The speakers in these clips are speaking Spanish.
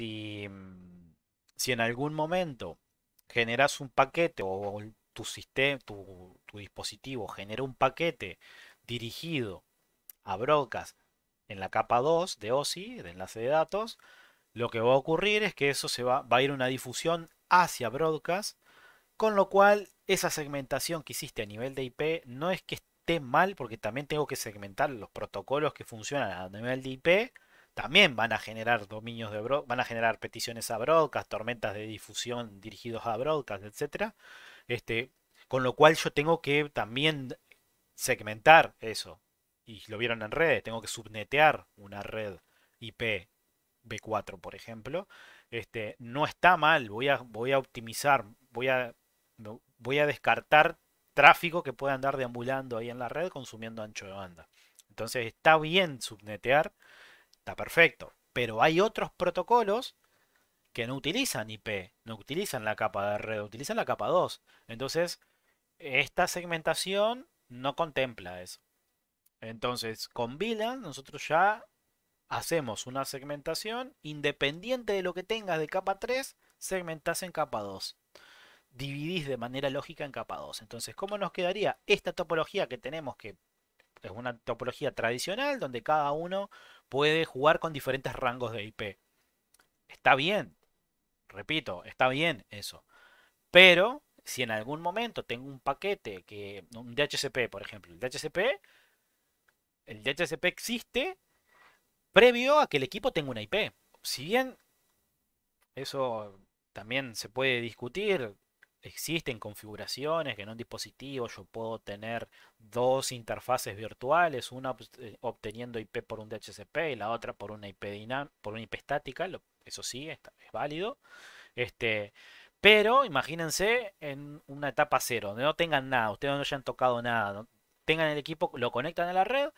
si, mm, si en algún momento generas un paquete o tu sistema, tu dispositivo genera un paquete dirigido a broadcast en la capa 2 de OSI, de enlace de datos, lo que va a ocurrir es que eso se va, va a ir una difusión hacia broadcast, con lo cual esa segmentación que hiciste a nivel de IP no es que esté mal, porque también tengo que segmentar los protocolos que funcionan a nivel de IP, también van a generar dominios de van a generar peticiones a broadcast, tormentas de difusión dirigidos a broadcast, etcétera. Este, con lo cual yo tengo que también segmentar eso. Y lo vieron en redes, tengo que subnetear una red IP B4, por ejemplo. Este, no está mal, voy a, voy a optimizar, voy a, voy a descartar tráfico que pueda andar deambulando ahí en la red consumiendo ancho de banda. Entonces está bien subnetear, perfecto. Pero hay otros protocolos que no utilizan IP, no utilizan la capa de red, utilizan la capa 2. Entonces, esta segmentación no contempla eso. Entonces, con VLAN nosotros ya hacemos una segmentación independiente de lo que tengas de capa 3, segmentas en capa 2. Dividís de manera lógica en capa 2. Entonces, ¿cómo nos quedaría esta topología que tenemos que es una topología tradicional donde cada uno puede jugar con diferentes rangos de IP? Está bien, repito, está bien eso. Pero si en algún momento tengo un paquete que un DHCP, por ejemplo, el DHCP el DHCP existe previo a que el equipo tenga una IP. Si bien eso también se puede discutir, existen configuraciones que en un dispositivo yo puedo tener dos interfaces virtuales, una eh, obteniendo IP por un DHCP y la otra por una IP, por una IP estática, eso sí, es válido. Este, pero imagínense en una etapa cero, donde no tengan nada, ustedes no hayan tocado nada, tengan el equipo, lo conectan a la red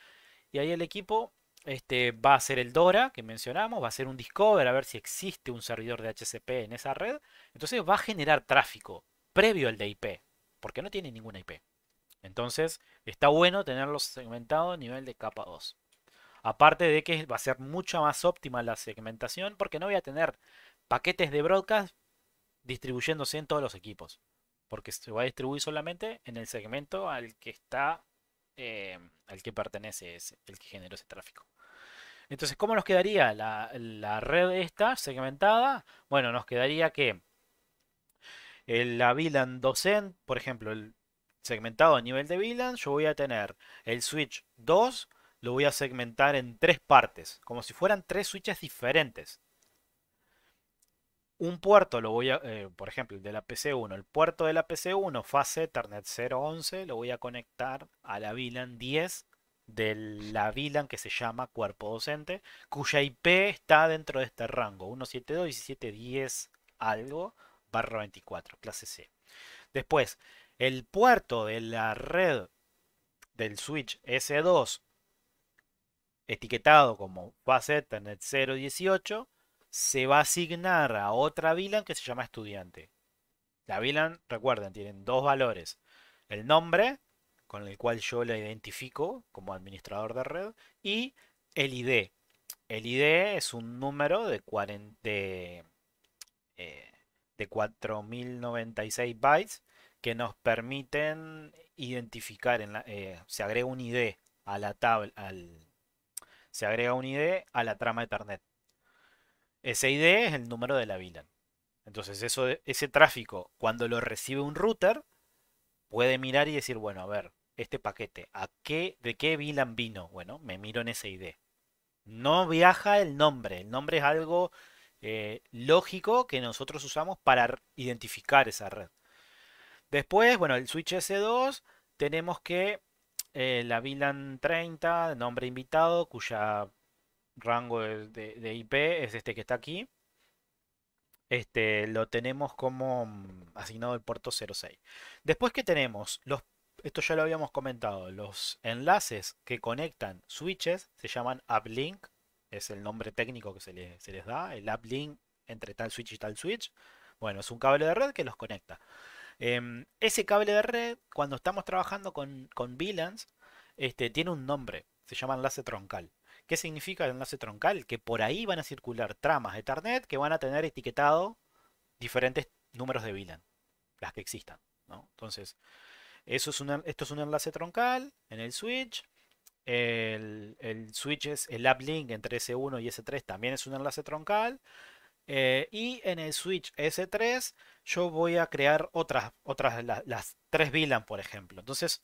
y ahí el equipo este, va a ser el DORA que mencionamos, va a ser un Discover a ver si existe un servidor de HCP en esa red. Entonces va a generar tráfico previo al de IP, porque no tiene ninguna IP. Entonces está bueno tenerlo segmentado a nivel de capa 2. Aparte de que va a ser mucho más óptima la segmentación porque no voy a tener paquetes de broadcast distribuyéndose en todos los equipos. Porque se va a distribuir solamente en el segmento al que está eh, al que pertenece ese, el que generó ese tráfico. Entonces, ¿cómo nos quedaría la, red esta segmentada? Bueno, nos quedaría que la VLAN docent, por ejemplo, el segmentado a nivel de VLAN, yo voy a tener el switch 2, lo voy a segmentar en tres partes, como si fueran tres switches diferentes. Un puerto lo voy a, eh, por ejemplo, el de la PC1, el puerto de la PC1 fase Ethernet 011 lo voy a conectar a la VLAN 10 de la VLAN que se llama cuerpo docente, cuya IP está dentro de este rango, 172.17.10 algo, barra 24, clase C. Después, el puerto de la red del switch S2 etiquetado como fase Ethernet 018 se va a asignar a otra VLAN que se llama estudiante. La VLAN, recuerden, tienen dos valores. El nombre, con el cual yo la identifico como administrador de red, y el ID. El ID es un número de, de, eh, de 4096 bytes que nos permiten identificar, en la, eh, se agrega un ID a la tabla, se agrega un ID a la trama Ethernet. Ese ID es el número de la VLAN. Entonces eso, ese tráfico, cuando lo recibe un router, puede mirar y decir, bueno, a ver, este paquete, ¿a qué, ¿de qué VLAN vino? Bueno, me miro en ese ID. No viaja el nombre. El nombre es algo eh, lógico que nosotros usamos para identificar esa red. Después, bueno, el switch S2, tenemos que eh, la VLAN 30, nombre invitado, cuya rango de, IP es este que está aquí. Este lo tenemos como mm, asignado el puerto 06. Después que tenemos los esto ya lo habíamos comentado, los enlaces que conectan switches se llaman uplink, es el nombre técnico que se les, se les da, el uplink entre tal switch y tal switch. Bueno, es un cable de red que los conecta. Em, ese cable de red, cuando estamos trabajando con, con VLANs, este, tiene un nombre, se llama enlace troncal. ¿Qué significa el enlace troncal? Que por ahí van a circular tramas de Ethernet que van a tener etiquetado diferentes números de VLAN, las que existan. Entonces, eso es esto es un enlace troncal en el switch. El, switch es el uplink entre S1 y S3 también es un enlace troncal. Eh, y en el switch S3 yo voy a crear otras, otras las tres VLAN, por ejemplo. Entonces,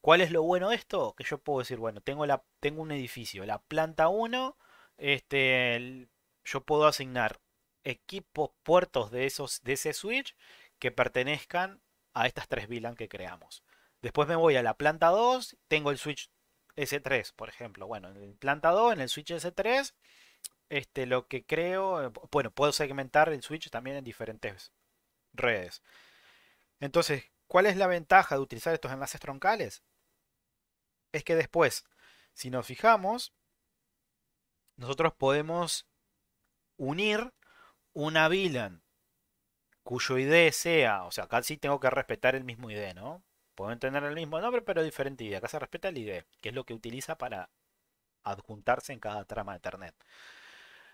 ¿cuál es lo bueno de esto? Que yo puedo decir, bueno, tengo, la, tengo un edificio, la planta 1, este, yo puedo asignar equipos, puertos de, esos, de ese switch que pertenezcan a estas tres VLAN que creamos. Después me voy a la planta 2, tengo el switch S3, por ejemplo. Bueno, en la planta 2, en el switch S3, este, lo que creo, eh, bueno, puedo segmentar el switch también en diferentes redes. Entonces, ¿cuál es la ventaja de utilizar estos enlaces troncales? Es que después, si nos fijamos, nosotros podemos unir una VLAN cuyo ID sea, o sea, acá sí tengo que respetar el mismo ID, ¿no? Pueden tener el mismo nombre, pero diferente ID. Acá se respeta el ID, que es lo que utiliza para adjuntarse en cada trama de Ethernet.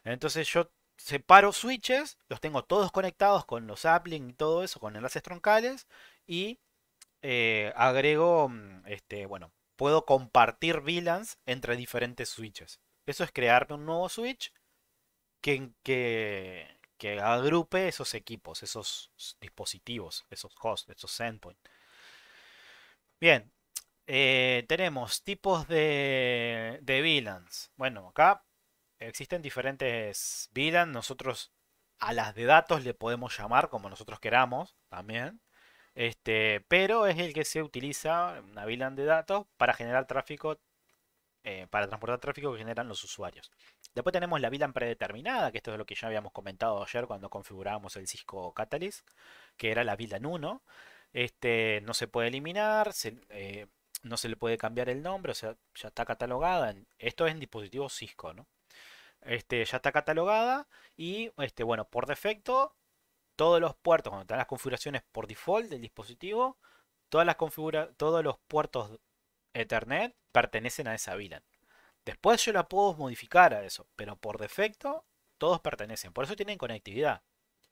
Entonces yo separo switches, los tengo todos conectados con los uplink y todo eso, con enlaces troncales, y eh, agrego, mm, este, bueno, puedo compartir VLANs entre diferentes switches. Eso es crearme un nuevo switch que, que, que agrupe esos equipos, esos dispositivos, esos hosts, esos endpoints. Bien, eh, tenemos tipos de, de VLANs. Bueno, acá existen diferentes VLANs. Nosotros a las de datos le podemos llamar como nosotros queramos también. Este, pero es el que se utiliza, una VLAN de datos, para generar tráfico, eh, para transportar tráfico que generan los usuarios. Después tenemos la VLAN predeterminada, que esto es lo que ya habíamos comentado ayer cuando configurábamos el Cisco Catalyst, que era la VLAN 1. Este, no se puede eliminar, eh, no se le puede cambiar el nombre, o sea, ya está catalogada. esto es en dispositivo Cisco, ¿no? Este, ya está catalogada y, este, bueno, por defecto, todos los puertos, cuando están las configuraciones por default del dispositivo, todas las todos los puertos Ethernet pertenecen a esa VLAN. Después yo la puedo modificar a eso, pero por defecto todos pertenecen. Por eso tienen conectividad.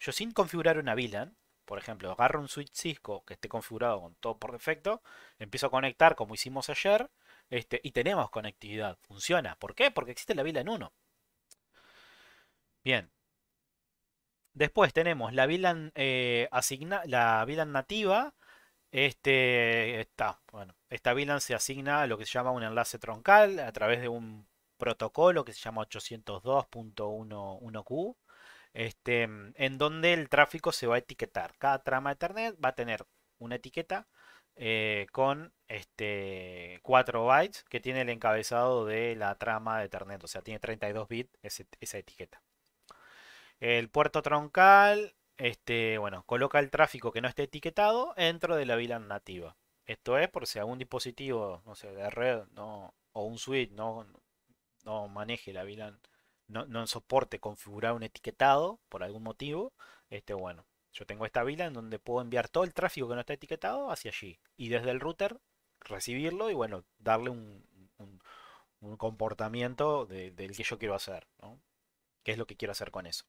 Yo sin configurar una VLAN, por ejemplo, agarro un switch Cisco que esté configurado con todo por defecto, empiezo a conectar como hicimos ayer, este, y tenemos conectividad. Funciona. ¿Por qué? Porque existe la VLAN 1. Bien. Después tenemos la VLAN, eh, la VLAN nativa. Este, está, bueno, esta VLAN se asigna a lo que se llama un enlace troncal a través de un protocolo que se llama 802.11q, este, en donde el tráfico se va a etiquetar. Cada trama de Ethernet va a tener una etiqueta eh, con este, 4 bytes que tiene el encabezado de la trama de Ethernet, o sea, tiene 32 bits esa etiqueta. El puerto troncal, este, bueno, coloca el tráfico que no esté etiquetado dentro de la VLAN nativa. Esto es por si algún dispositivo, no sé, de red no, o un switch no, no maneje la VLAN, no, no soporte configurar un etiquetado por algún motivo, este, bueno, yo tengo esta VLAN donde puedo enviar todo el tráfico que no está etiquetado hacia allí. Y desde el router recibirlo y bueno, darle un, comportamiento del que yo quiero hacer, ¿no? ¿Qué es lo que quiero hacer con eso?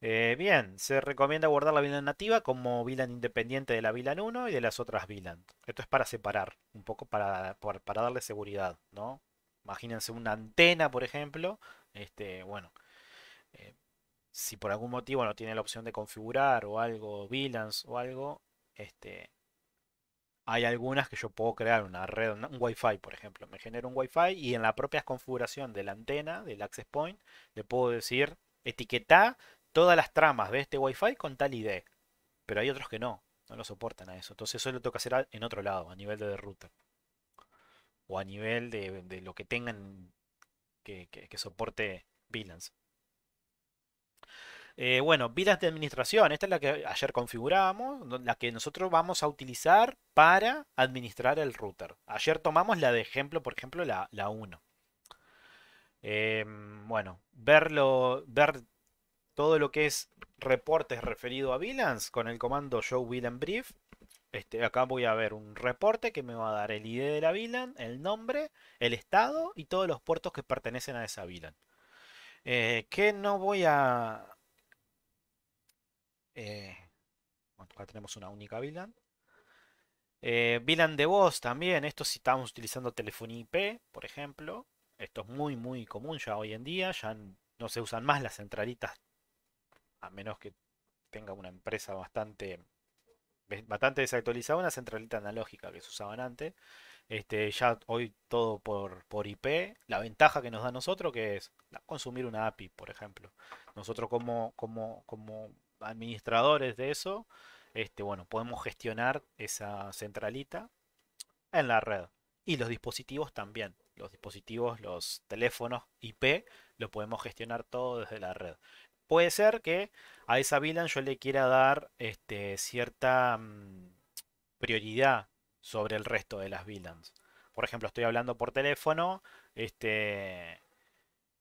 Eh, bien, se recomienda guardar la VLAN nativa como VLAN independiente de la VLAN 1 y de las otras VLAN. Esto es para separar, un poco para, para, darle seguridad, ¿no? Imagínense una antena, por ejemplo. Este, bueno, eh, si por algún motivo no tiene la opción de configurar o algo, VLANs o algo, este, hay algunas que yo puedo crear una red, un Wi-Fi, por ejemplo. Me genero un Wi-Fi y en la propia configuración de la antena, del access point, le puedo decir etiqueta todas las tramas de este Wi-Fi con tal ID. Pero hay otros que no, no lo soportan a eso. Entonces eso lo tengo que hacer en otro lado, a nivel de router. O a nivel de, lo que tengan que, soporte VLANs. Eh, bueno, VLANs de administración. Esta es la que ayer configuramos, la que nosotros vamos a utilizar para administrar el router. Ayer tomamos la de ejemplo, por ejemplo, la, la 1. Em, bueno, verlo, ver todo lo que es reportes referido a VLANs con el comando show VLAN brief. Este, acá voy a ver un reporte que me va a dar el ID de la VLAN, el nombre, el estado y todos los puertos que pertenecen a esa VLAN. Eh, que no voy a... Eh, acá tenemos una única VLAN. Eh, de voz también, esto si estamos utilizando telefonía IP, por ejemplo. Esto es muy muy común ya hoy en día, ya no se usan más las centralitas, a menos que tenga una empresa bastante bastante desactualizada, una centralita analógica que se usaban antes. Este, ya hoy todo por, por IP. La ventaja que nos da a nosotros que es consumir una API, por ejemplo. Nosotros como, como, como administradores de eso, este, bueno, podemos gestionar esa centralita en la red. Y los dispositivos también. Los dispositivos, los teléfonos IP, lo podemos gestionar todo desde la red. Puede ser que a esa VLAN yo le quiera dar este, cierta mm, prioridad sobre el resto de las VLANs. Por ejemplo, estoy hablando por teléfono, este,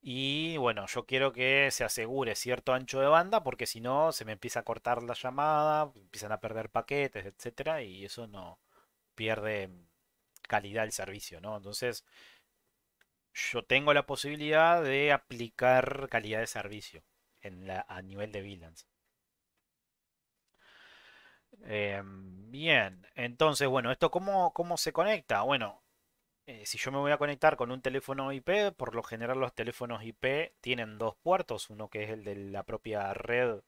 y bueno, yo quiero que se asegure cierto ancho de banda porque si no se me empieza a cortar la llamada, empiezan a perder paquetes, etcétera, y eso no pierde calidad del servicio, ¿no? Entonces, yo tengo la posibilidad de aplicar calidad de servicio a nivel de VLANs. Em, bien, entonces, bueno, ¿esto cómo, cómo se conecta? Bueno, eh, si yo me voy a conectar con un teléfono IP, por lo general los teléfonos IP tienen dos puertos, uno que es el de la propia red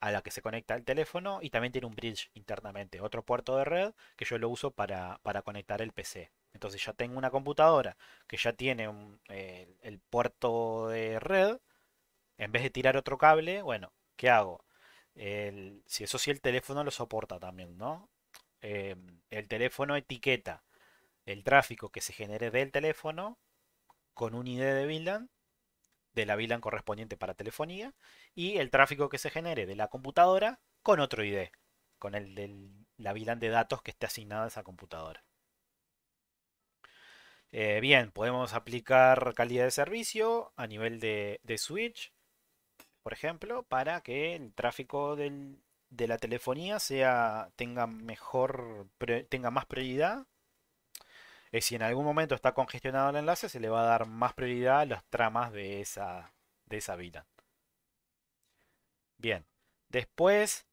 a la que se conecta el teléfono y también tiene un bridge internamente, otro puerto de red que yo lo uso para, conectar el PC. Entonces ya tengo una computadora que ya tiene el puerto de red en vez de tirar otro cable, bueno, ¿qué hago? si eso sí el teléfono lo soporta también, ¿no? Em, el teléfono etiqueta el tráfico que se genere del teléfono con un ID de VLAN, de la VLAN correspondiente para telefonía, y el tráfico que se genere de la computadora con otro ID, con el de la VLAN de datos que esté asignada a esa computadora. Eh, bien, podemos aplicar calidad de servicio a nivel de switch por ejemplo, para que el tráfico de la telefonía tenga, mejor, tenga más prioridad. Es si en algún momento está congestionado el enlace, se le va a dar más prioridad a las tramas de esa, de esa vida. Bien, después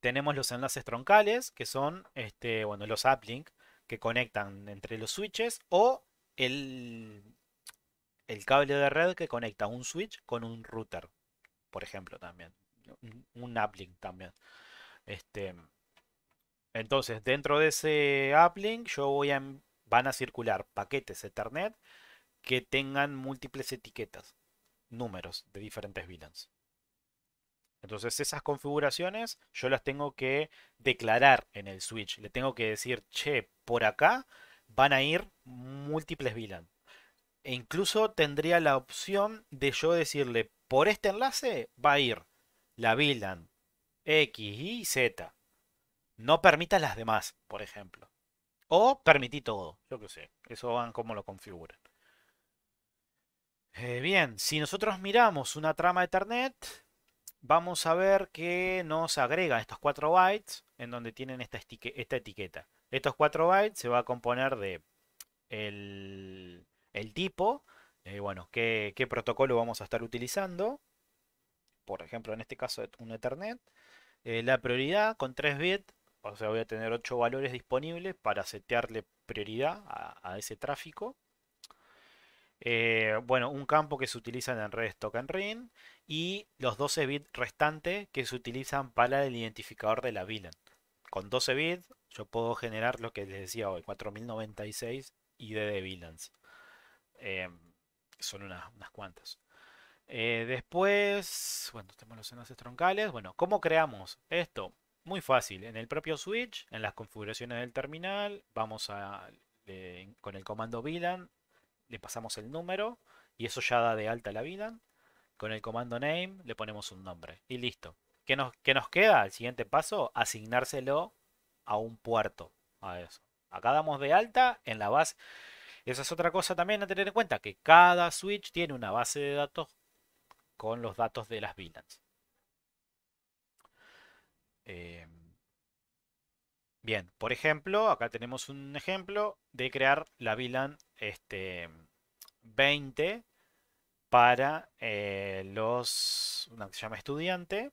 tenemos los enlaces troncales, que son este, bueno, los uplink que conectan entre los switches o el el cable de red que conecta un switch con un router, por ejemplo, también. Un, uplink también. Este, entonces, dentro de ese uplink, yo voy a, van a circular paquetes Ethernet que tengan múltiples etiquetas, números de diferentes VLANs. Entonces esas configuraciones yo las tengo que declarar en el switch. Le tengo que decir, che, por acá van a ir múltiples VLAN. E incluso tendría la opción de yo decirle, por este enlace va a ir la VLAN X, Y, Z. No permita las demás, por ejemplo. O permití todo, yo qué sé. Eso van como lo configuran. Eh, bien, si nosotros miramos una trama Ethernet, vamos a ver que nos agrega estos 4 bytes en donde tienen esta, esta etiqueta. Estos 4 bytes se va a componer de el, el tipo, eh, bueno, qué, protocolo vamos a estar utilizando. Por ejemplo, en este caso un Ethernet. Eh, la prioridad con 3 bits, o sea, voy a tener 8 valores disponibles para setearle prioridad a, ese tráfico. Eh, bueno, un campo que se utiliza en redes token ring y los 12 bits restantes que se utilizan para el identificador de la VLAN. Con 12 bits yo puedo generar lo que les decía hoy, 4096 ID de VLANs. Em, son unas, cuantas. Eh, después, bueno, tenemos los enlaces troncales. Bueno, ¿cómo creamos esto? Muy fácil. En el propio switch, en las configuraciones del terminal, vamos a, con el comando VLAN, le pasamos el número y eso ya da de alta la VLAN. Con el comando name le ponemos un nombre y listo. ¿Qué nos, qué nos queda? El siguiente paso, asignárselo a un puerto. A eso. Acá damos de alta en la base. Esa es otra cosa también a tener en cuenta, que cada switch tiene una base de datos con los datos de las VLANs. Eh, bien, por ejemplo, acá tenemos un ejemplo de crear la VLAN este, 20 para eh, los, una que se llama estudiante.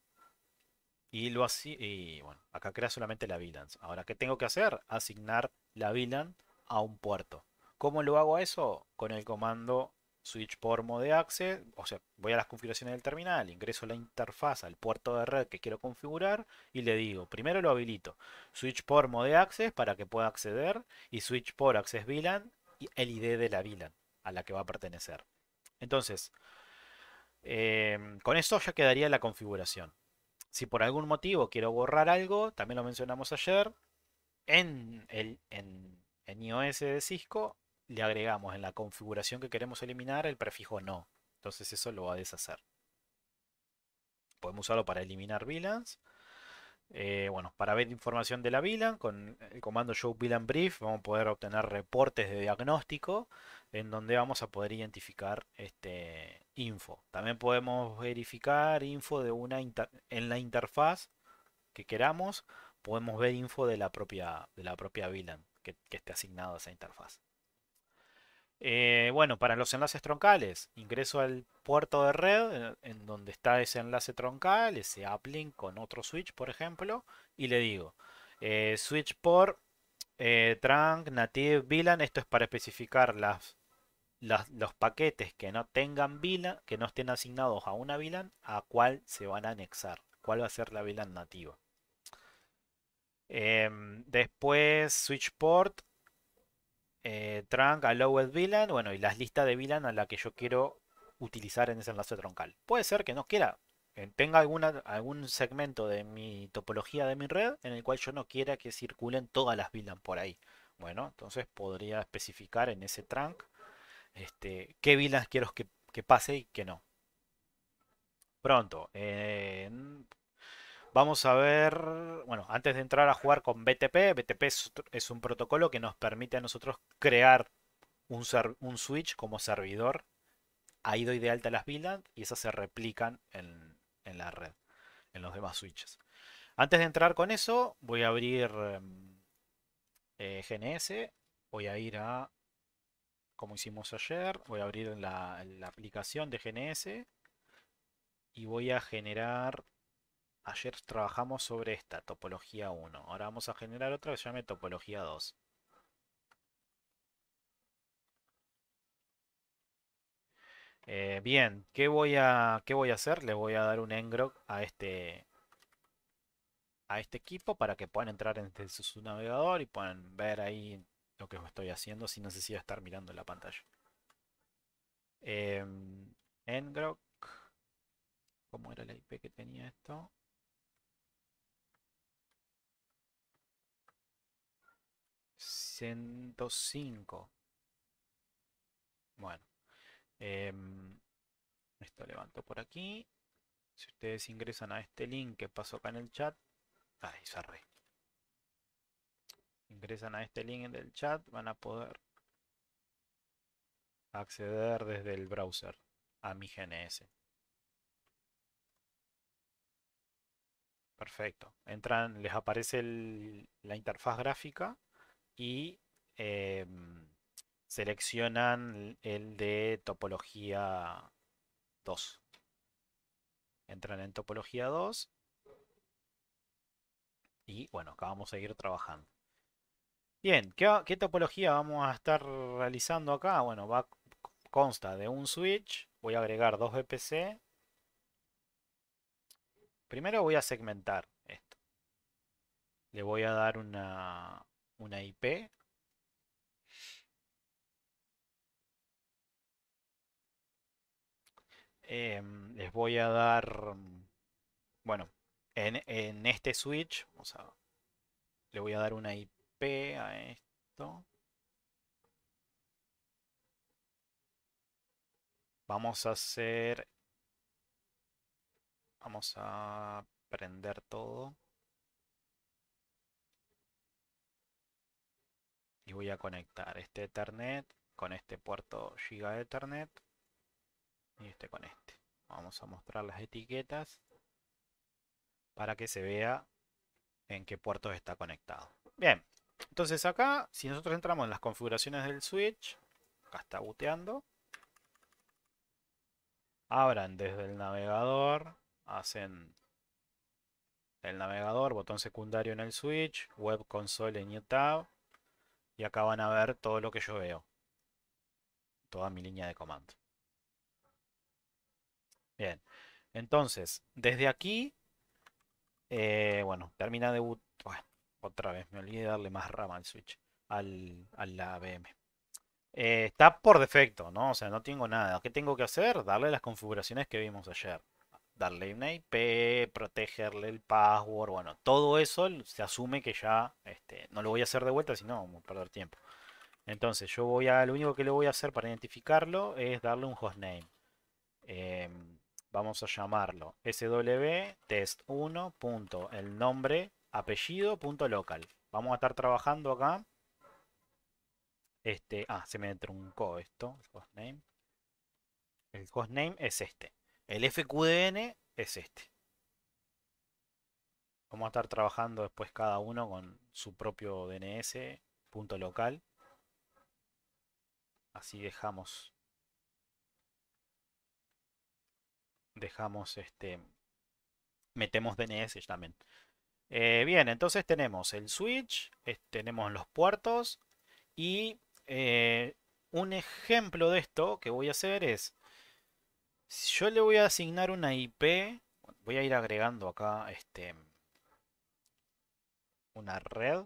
Y lo así, y bueno, acá crea solamente la VLAN. Ahora, ¿qué tengo que hacer? Asignar la VLAN a un puerto. ¿Cómo lo hago eso? Con el comando switch por mode access, o sea, voy a las configuraciones del terminal, ingreso la interfaz al puerto de red que quiero configurar y le digo, primero lo habilito, switch por mode access para que pueda acceder y switch por access VLAN y el ID de la VLAN a la que va a pertenecer. Entonces, em, con eso ya quedaría la configuración. Si por algún motivo quiero borrar algo, también lo mencionamos ayer, en, el, en, en iOS de Cisco le agregamos en la configuración que queremos eliminar el prefijo no. Entonces eso lo va a deshacer. Podemos usarlo para eliminar VLANs. Eh, bueno, para ver información de la VLAN, con el comando show VLAN brief vamos a poder obtener reportes de diagnóstico en donde vamos a poder identificar este info. También podemos verificar info de una en la interfaz que queramos. Podemos ver info de la propia, de la propia VLAN que, esté asignado a esa interfaz. Eh, bueno, para los enlaces troncales, ingreso al puerto de red en, donde está ese enlace troncal, ese uplink con otro switch, por ejemplo, y le digo eh, switch eh, trunk native VLAN. Esto es para especificar las, los paquetes que no tengan VLAN, que no estén asignados a una VLAN, a cuál se van a anexar, cuál va a ser la VLAN nativa. Em, después switch port eh, trunk, allowed VLAN, bueno, y las listas de VLAN a la que yo quiero utilizar en ese enlace troncal. Puede ser que no quiera, eh, tenga algún segmento de mi topología de mi red en el cual yo no quiera que circulen todas las VLAN por ahí. Bueno, entonces podría especificar en ese trunk este, qué VLANs quiero que, pase y qué no. Pronto. Eh, Vamos a ver, bueno, antes de entrar a jugar con BTP, BTP es, un protocolo que nos permite a nosotros crear un, un switch como servidor. Ahí doy de alta las VLAN y esas se replican en, la red, en los demás switches. Antes de entrar con eso, voy a abrir em, eh, GNS, voy a ir a, como hicimos ayer, voy a abrir la aplicación de GNS y voy a generar Ayer trabajamos sobre esta, topología 1. Ahora vamos a generar otra que se llame topología 2. Eh, bien, ¿qué voy, a, ¿qué voy a hacer? Le voy a dar un engrok a este, a este equipo para que puedan entrar en su navegador y puedan ver ahí lo que estoy haciendo sin necesidad de estar mirando la pantalla. Eh, ¿cómo era la IP que tenía esto? 105. Bueno. Em, esto levanto por aquí. Si ustedes ingresan a este link que pasó acá en el chat. Ay, cerré. Ingresan a este link del chat. Van a poder acceder desde el browser a mi GNS. Perfecto. Entran, les aparece la interfaz gráfica y em, seleccionan el de topología 2. Entran en topología 2 y bueno, acá vamos a seguir trabajando. Bien, ¿qué, topología vamos a estar realizando acá? Bueno, va, consta de un switch, voy a agregar dos VPC. Primero voy a segmentar esto. Le voy a dar una, una IP. Em, les voy a dar, bueno, en, este switch, le voy a dar una IP a esto. Vamos a hacer, vamos a prender todo. Y voy a conectar este Ethernet con este puerto Giga Ethernet y este con este. Vamos a mostrar las etiquetas para que se vea en qué puertos está conectado. Bien, entonces acá, si nosotros entramos en las configuraciones del switch, acá está booteando. Abran desde el navegador, hacen el navegador, botón secundario en el switch, web console en new tab, y acá van a ver todo lo que yo veo. Toda mi línea de comando. Bien, entonces, desde aquí, eh, bueno, termina de boot. otra vez, me olvidé de darle más rama al switch, al, a la VM. Eh, está por defecto, ¿no? O sea, no tengo nada. ¿Qué tengo que hacer? Darle las configuraciones que vimos ayer. Darle una IP, protegerle el password, bueno, todo eso se asume que ya este, no lo voy a hacer de vuelta, sino vamos a perder tiempo. Entonces, yo voy a, lo único que le voy a hacer para identificarlo es darle un hostname. Em, vamos a llamarlo sw test1. el nombre local. Vamos a estar trabajando acá este, ah, se me truncó esto, hostname. El hostname es este. El FQDN es este. Vamos a estar trabajando después cada uno con su propio DNS, punto local. Así dejamos. Dejamos este. Metemos DNS también. Eh, bien, entonces tenemos el switch, tenemos los puertos y eh, un ejemplo de esto que voy a hacer es, yo le voy a asignar una IP, voy a ir agregando acá este, una red,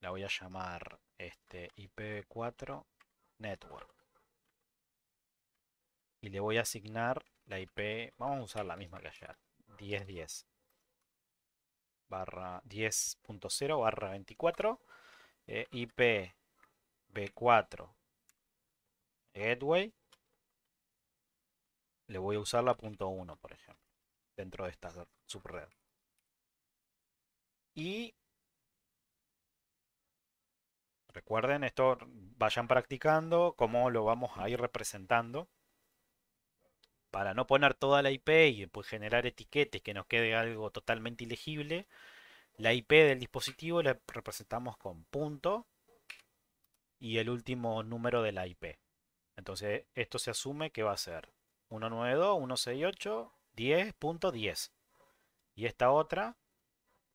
la voy a llamar este, IP4 Network. Y le voy a asignar la IP, vamos a usar la misma que ayer, 1010 barra 10.0 barra 24 eh, IP B4 Gateway, le voy a usar la punto .1, por ejemplo, dentro de esta subred. Y recuerden, esto vayan practicando cómo lo vamos a ir representando para no poner toda la IP y después generar etiquetes que nos quede algo totalmente ilegible la IP del dispositivo la representamos con punto y el último número de la IP. Entonces esto se asume que va a ser 192.168.10.10. Y esta otra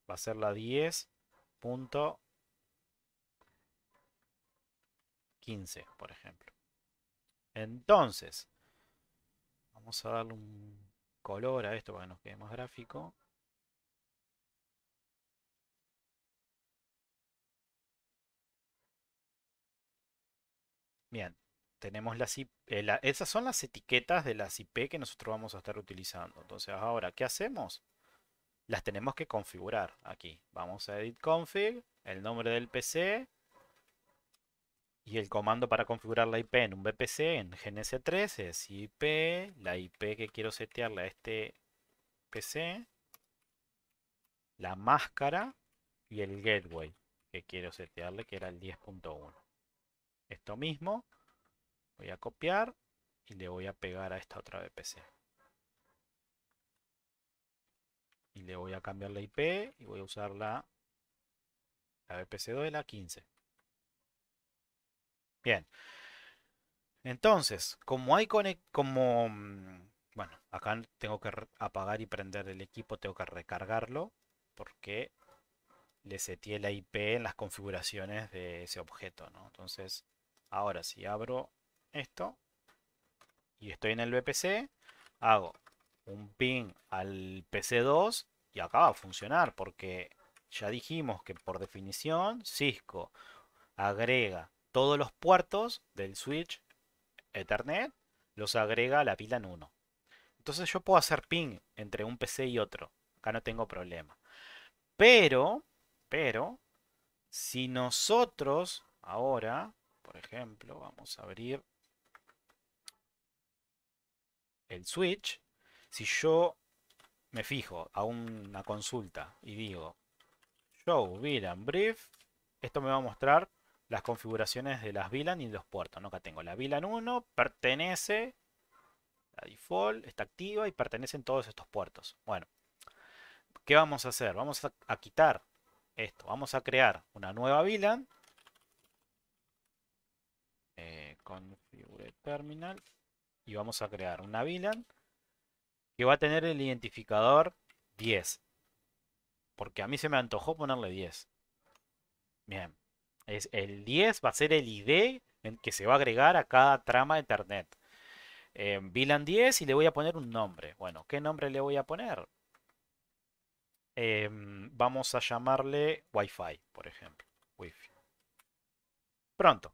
va a ser la 10.15, por ejemplo. Entonces, vamos a darle un color a esto para que nos quede más gráfico. Bien, tenemos las IP, eh, esas son las etiquetas de las IP que nosotros vamos a estar utilizando. Entonces ahora, ¿qué hacemos? Las tenemos que configurar aquí. Vamos a edit config, el nombre del PC y el comando para configurar la IP en un VPC en GNS3 es IP, la IP que quiero setearle a este PC, la máscara y el gateway que quiero setearle que era el 10.1 esto mismo, voy a copiar y le voy a pegar a esta otra VPC. Y le voy a cambiar la IP y voy a usar la, la VPC2 de la 15. Bien. Entonces, como hay conect como mm, bueno, acá tengo que apagar y prender el equipo, tengo que recargarlo porque le seteé la IP en las configuraciones de ese objeto, ¿no? Entonces, Ahora, si abro esto y estoy en el VPC, hago un ping al PC2 y acá va a funcionar porque ya dijimos que por definición Cisco agrega todos los puertos del switch Ethernet, los agrega a la pila en 1. Entonces yo puedo hacer ping entre un PC y otro. Acá no tengo problema. Pero, pero, si nosotros ahora por ejemplo, vamos a abrir el switch. Si yo me fijo a una consulta y digo show VLAN brief, esto me va a mostrar las configuraciones de las VLAN y los puertos. Acá tengo la VLAN 1, pertenece, la default está activa y pertenecen todos estos puertos. Bueno, ¿qué vamos a hacer? Vamos a, quitar esto. Vamos a crear una nueva VLAN. Eh, configure terminal. Y vamos a crear una VLAN que va a tener el identificador 10. Porque a mí se me antojó ponerle 10. Bien. Es, el 10 va a ser el ID en que se va a agregar a cada trama de Ethernet. Eh, VLAN 10 y le voy a poner un nombre. Bueno, ¿qué nombre le voy a poner? Em, vamos a llamarle Wi-Fi, por ejemplo. Wi-Fi. Pronto.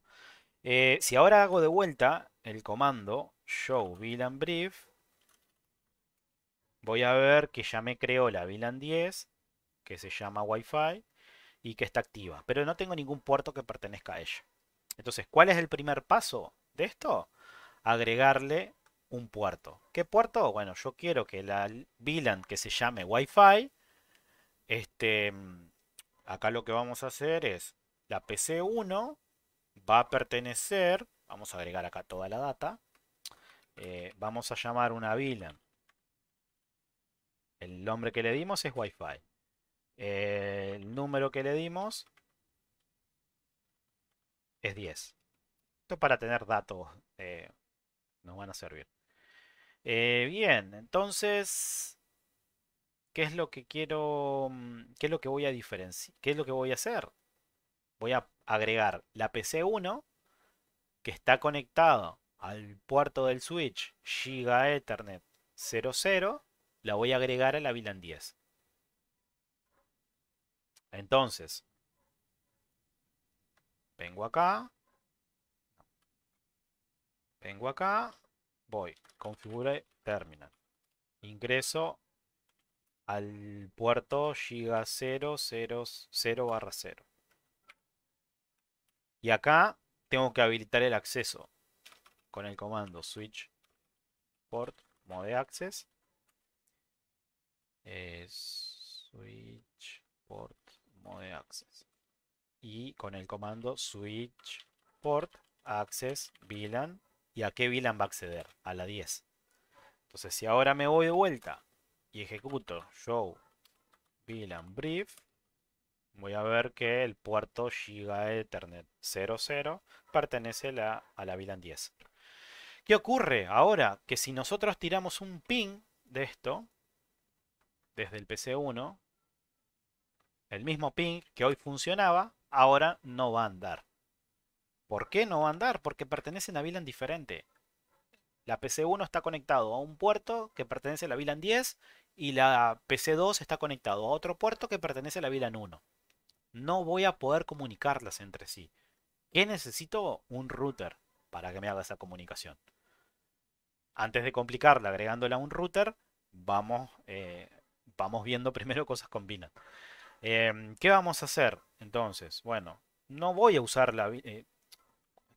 Eh, si ahora hago de vuelta el comando show VLAN brief, voy a ver que ya me creó la VLAN 10, que se llama Wi-Fi y que está activa. Pero no tengo ningún puerto que pertenezca a ella. Entonces, ¿cuál es el primer paso de esto? Agregarle un puerto. ¿Qué puerto? Bueno, yo quiero que la VLAN que se llame Wi-Fi este, acá lo que vamos a hacer es la PC1 va a pertenecer, vamos a agregar acá toda la data, eh, vamos a llamar una VLAN. El nombre que le dimos es Wi-Fi. el número que le dimos es 10. Esto para tener datos eh, nos van a servir. Eh, bien, entonces ¿Qué es lo que quiero, mm, qué es lo que voy a diferenciar? ¿Qué es lo que voy a hacer? Voy a agregar la PC1 que está conectado al puerto del switch Giga Ethernet 00, la voy a agregar a la VLAN 10. Entonces, vengo acá, vengo acá, voy, configure terminal, ingreso al puerto giga 000 barra 0. Y acá tengo que habilitar el acceso con el comando switch port mode access. switch port mode access. Y con el comando switch port access VLAN. ¿Y a qué VLAN va a acceder? A la 10. Entonces si ahora me voy de vuelta y ejecuto show VLAN brief, voy a ver que el puerto Giga Ethernet 00 pertenece a la VLAN 10. ¿Qué ocurre ahora? Que si nosotros tiramos un ping de esto, desde el PC1, el mismo ping que hoy funcionaba, ahora no va a andar. ¿Por qué no va a andar? Porque pertenecen a VLAN diferente. La PC1 está conectado a un puerto que pertenece a la VLAN 10 y la PC2 está conectado a otro puerto que pertenece a la VLAN 1. No voy a poder comunicarlas entre sí. ¿Qué necesito? Un router para que me haga esa comunicación. Antes de complicarla agregándola a un router, vamos, eh, vamos viendo primero cosas con VLAN. Em, ¿Qué vamos a hacer? Entonces, bueno, no voy a usar la... Eh,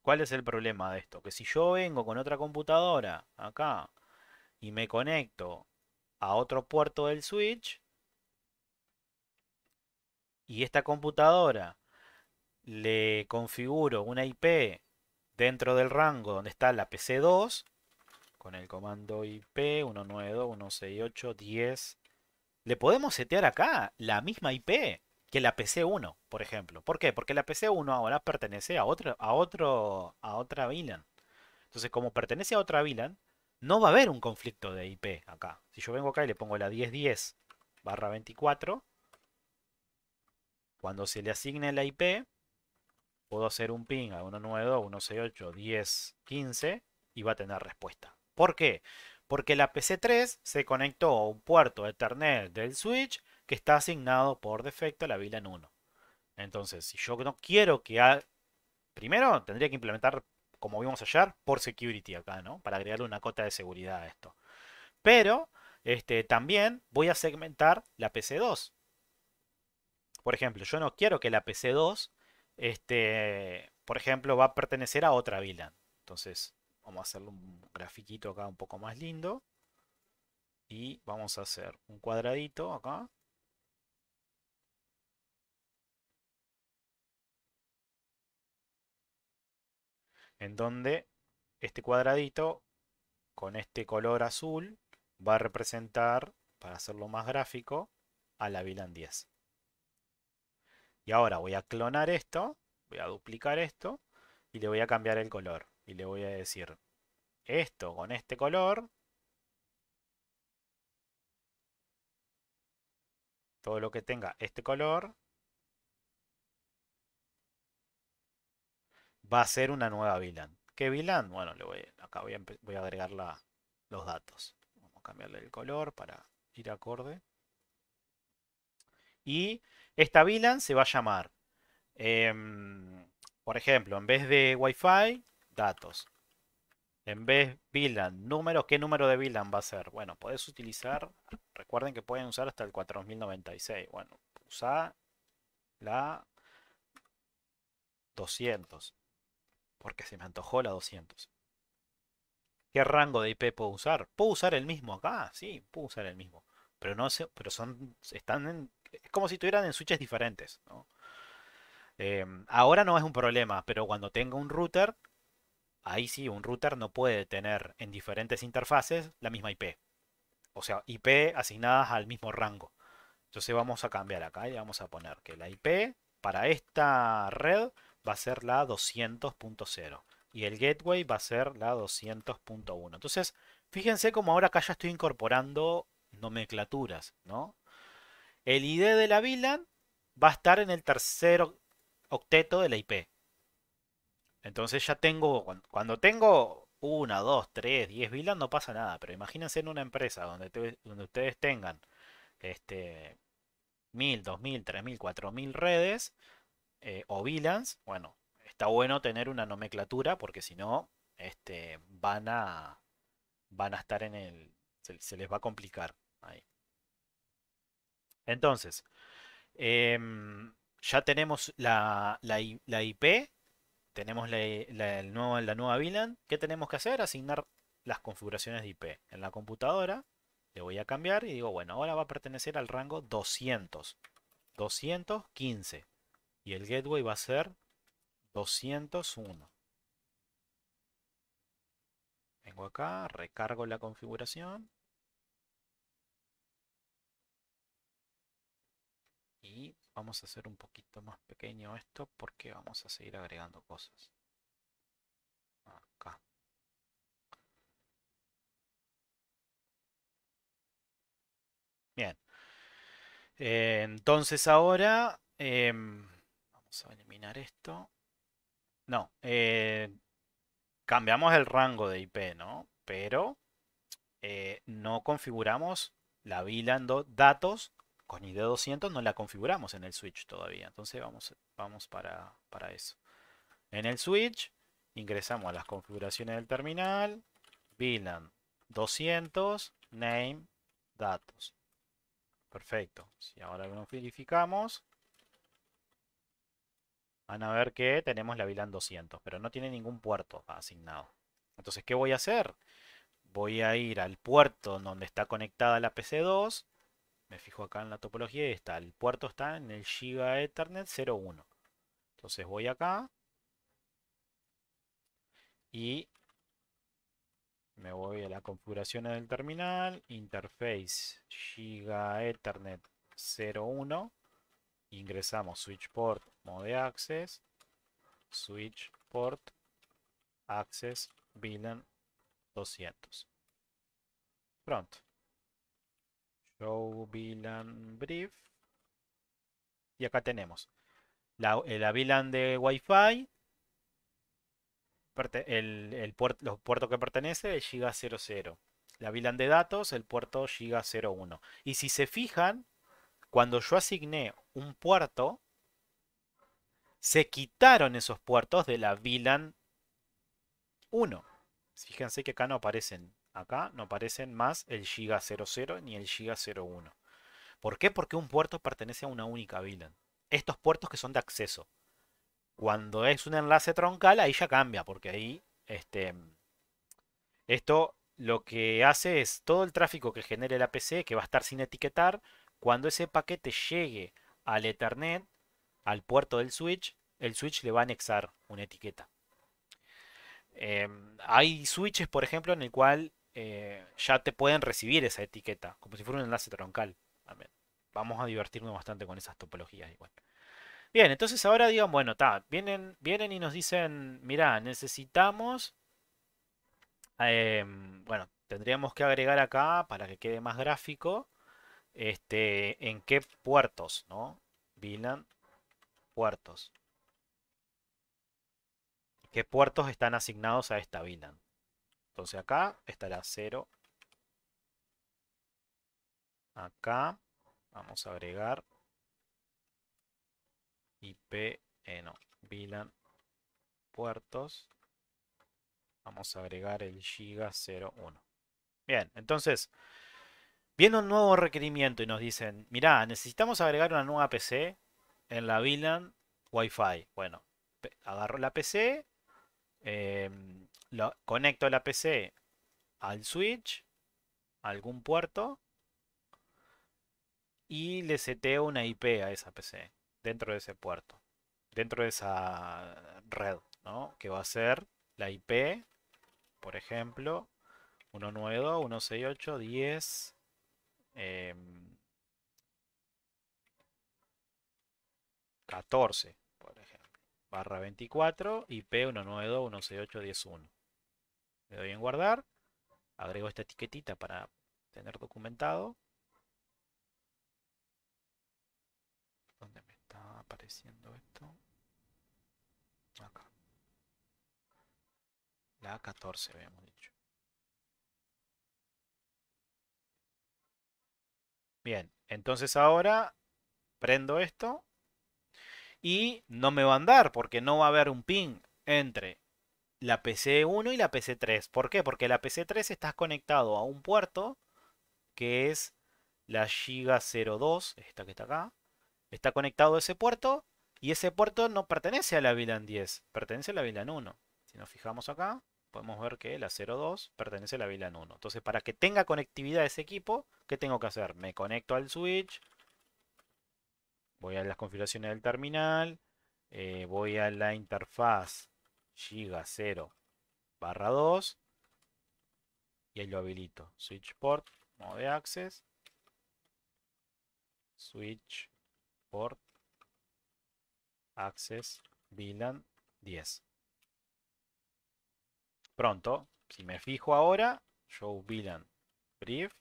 ¿Cuál es el problema de esto? Que si yo vengo con otra computadora acá y me conecto a otro puerto del switch y esta computadora le configuro una IP dentro del rango donde está la PC2 con el comando IP 192.168.10 le podemos setear acá la misma IP que la PC1, por ejemplo. ¿Por qué? Porque la PC1 ahora pertenece a, otro, a, otro, a otra VLAN. Entonces, como pertenece a otra VLAN, no va a haber un conflicto de IP acá. Si yo vengo acá y le pongo la 1010 barra 24, cuando se le asigne la IP, puedo hacer un ping a 192.168.10.15 y va a tener respuesta. ¿Por qué? Porque la PC3 se conectó a un puerto Ethernet del switch que está asignado por defecto a la VLAN 1. Entonces, si yo no quiero que... Primero, tendría que implementar como vimos ayer, por security acá, ¿no? Para agregarle una cota de seguridad a esto. Pero este, también voy a segmentar la PC2. Por ejemplo, yo no quiero que la PC2, este, por ejemplo, va a pertenecer a otra VLAN. Entonces, vamos a hacerle un grafiquito acá un poco más lindo. Y vamos a hacer un cuadradito acá. en donde este cuadradito con este color azul va a representar, para hacerlo más gráfico, a la VLAN 10. Y ahora voy a clonar esto, voy a duplicar esto y le voy a cambiar el color. Y le voy a decir esto con este color. Todo lo que tenga este color va a ser una nueva VLAN. ¿Qué VLAN? Bueno, le voy, acá voy a, voy a agregar los datos. Vamos a cambiarle el color para ir acorde. Y esta VLAN se va a llamar, em, por ejemplo, en vez de Wi-Fi, datos. En vez VLAN, número, ¿qué número de VLAN va a ser? Bueno, podés utilizar, recuerden que pueden usar hasta el 4096. Bueno, usa la 200 porque se me antojó la 200. ¿Qué rango de IP puedo usar? ¿Puedo usar el mismo acá? Sí, puedo usar el mismo. Pero no sé, pero son, están en, es como si estuvieran en switches diferentes. Em, ahora no es un problema, pero cuando tenga un router, ahí sí, un router no puede tener en diferentes interfaces la misma IP. O sea, IP asignadas al mismo rango. Entonces vamos a cambiar acá y vamos a poner que la IP para esta red va a ser la 200.0 y el gateway va a ser la 200.1. Entonces, fíjense como ahora acá ya estoy incorporando nomenclaturas, ¿no? El ID de la VLAN va a estar en el tercer octeto de la IP. Entonces ya tengo, cuando tengo una, dos, tres, diez VLAN no pasa nada, pero imagínense en una empresa donde, ustedes tengan este, 1000, 2000, 3000, 4000 redes, eh, o VLANs, bueno, está bueno tener una nomenclatura porque si no, este, van a van a estar en el se, les va a complicar. Entonces, em, ya tenemos la, la, IP, tenemos la, nuevo, la nueva VLAN. ¿Qué tenemos que hacer? Asignar las configuraciones de IP. En la computadora le voy a cambiar y digo, bueno, ahora va a pertenecer al rango 200. 215 y el gateway va a ser 201. Vengo acá, recargo la configuración. Y vamos a hacer un poquito más pequeño esto porque vamos a seguir agregando cosas. Acá. Bien. Eh, entonces ahora... Em, Vamos a eliminar esto. No, eh, cambiamos el rango de IP, ¿no? Pero eh, no configuramos la VLAN datos con ID 200, no la configuramos en el switch todavía. Entonces vamos, vamos para, para eso. En el switch ingresamos a las configuraciones del terminal, VLAN 200, name, datos. Perfecto. Si ahora lo verificamos, van a ver que tenemos la VLAN 200, pero no tiene ningún puerto asignado. Entonces, ¿qué voy a hacer? Voy a ir al puerto donde está conectada la PC2. Me fijo acá en la topología y está. El puerto está en el Giga Ethernet 01. Entonces voy acá. Y me voy a la configuración del terminal. Interface Giga Ethernet 01 ingresamos switch port mode access switch port access VLAN 200 pronto show VLAN brief. Y acá tenemos la, la VLAN de Wi-Fi. El, el puerto, los puertos que pertenece el Giga 00 la VLAN de datos el puerto Giga 01 y si se fijan cuando yo asigné un puerto, se quitaron esos puertos de la VLAN 1. Fíjense que acá no aparecen, acá no aparecen más el Giga 00 ni el Giga 01. ¿Por qué? Porque un puerto pertenece a una única VLAN. Estos puertos que son de acceso. Cuando es un enlace troncal, ahí ya cambia, porque ahí este, esto lo que hace es todo el tráfico que genere la PC, que va a estar sin etiquetar, cuando ese paquete llegue al Ethernet, al puerto del switch, el switch le va a anexar una etiqueta. Em, hay switches, por ejemplo, en el cual eh, ya te pueden recibir esa etiqueta, como si fuera un enlace troncal. vamos a divertirnos bastante con esas topologías igual. Bien, entonces ahora digan, bueno, vienen, vienen y nos dicen, mira, necesitamos, em, bueno, tendríamos que agregar acá para que quede más gráfico, este, en qué puertos, ¿no? VLAN puertos. ¿Qué puertos están asignados a esta VLAN? Entonces acá estará 0. Acá vamos a agregar IP, eh, no, VLAN puertos. Vamos a agregar el giga 01. Bien, entonces, viene un nuevo requerimiento y nos dicen, mirá, necesitamos agregar una nueva PC en la VLAN Wi-Fi. Bueno, agarro la PC, em, lo, conecto la PC al switch, a algún puerto, y le seteo una IP a esa PC dentro de ese puerto, dentro de esa red, ¿no? Que va a ser la IP, por ejemplo, 192, 168, 10, 14, por ejemplo, barra 24, IP 192, 168, 10.1. Le doy en guardar, agrego esta etiquetita para tener documentado. ¿Dónde me está apareciendo esto? Acá. La 14 habíamos dicho. Bien, entonces ahora prendo esto y no me va a andar porque no va a haber un ping entre la PC1 y la PC3. ¿Por qué? Porque la PC3 está conectado a un puerto que es la Giga 02, esta que está acá. Está conectado a ese puerto y ese puerto no pertenece a la VLAN 10, pertenece a la VLAN 1. Si nos fijamos acá, podemos ver que la 02 pertenece a la VLAN 1. Entonces, para que tenga conectividad ese equipo, ¿qué tengo que hacer? Me conecto al switch, voy a las configuraciones del terminal, eh, voy a la interfaz giga 0 barra 2 y ahí lo habilito. Switch port, modo de access, switch port, access, VLAN 10. Pronto, si me fijo ahora, show VLAN brief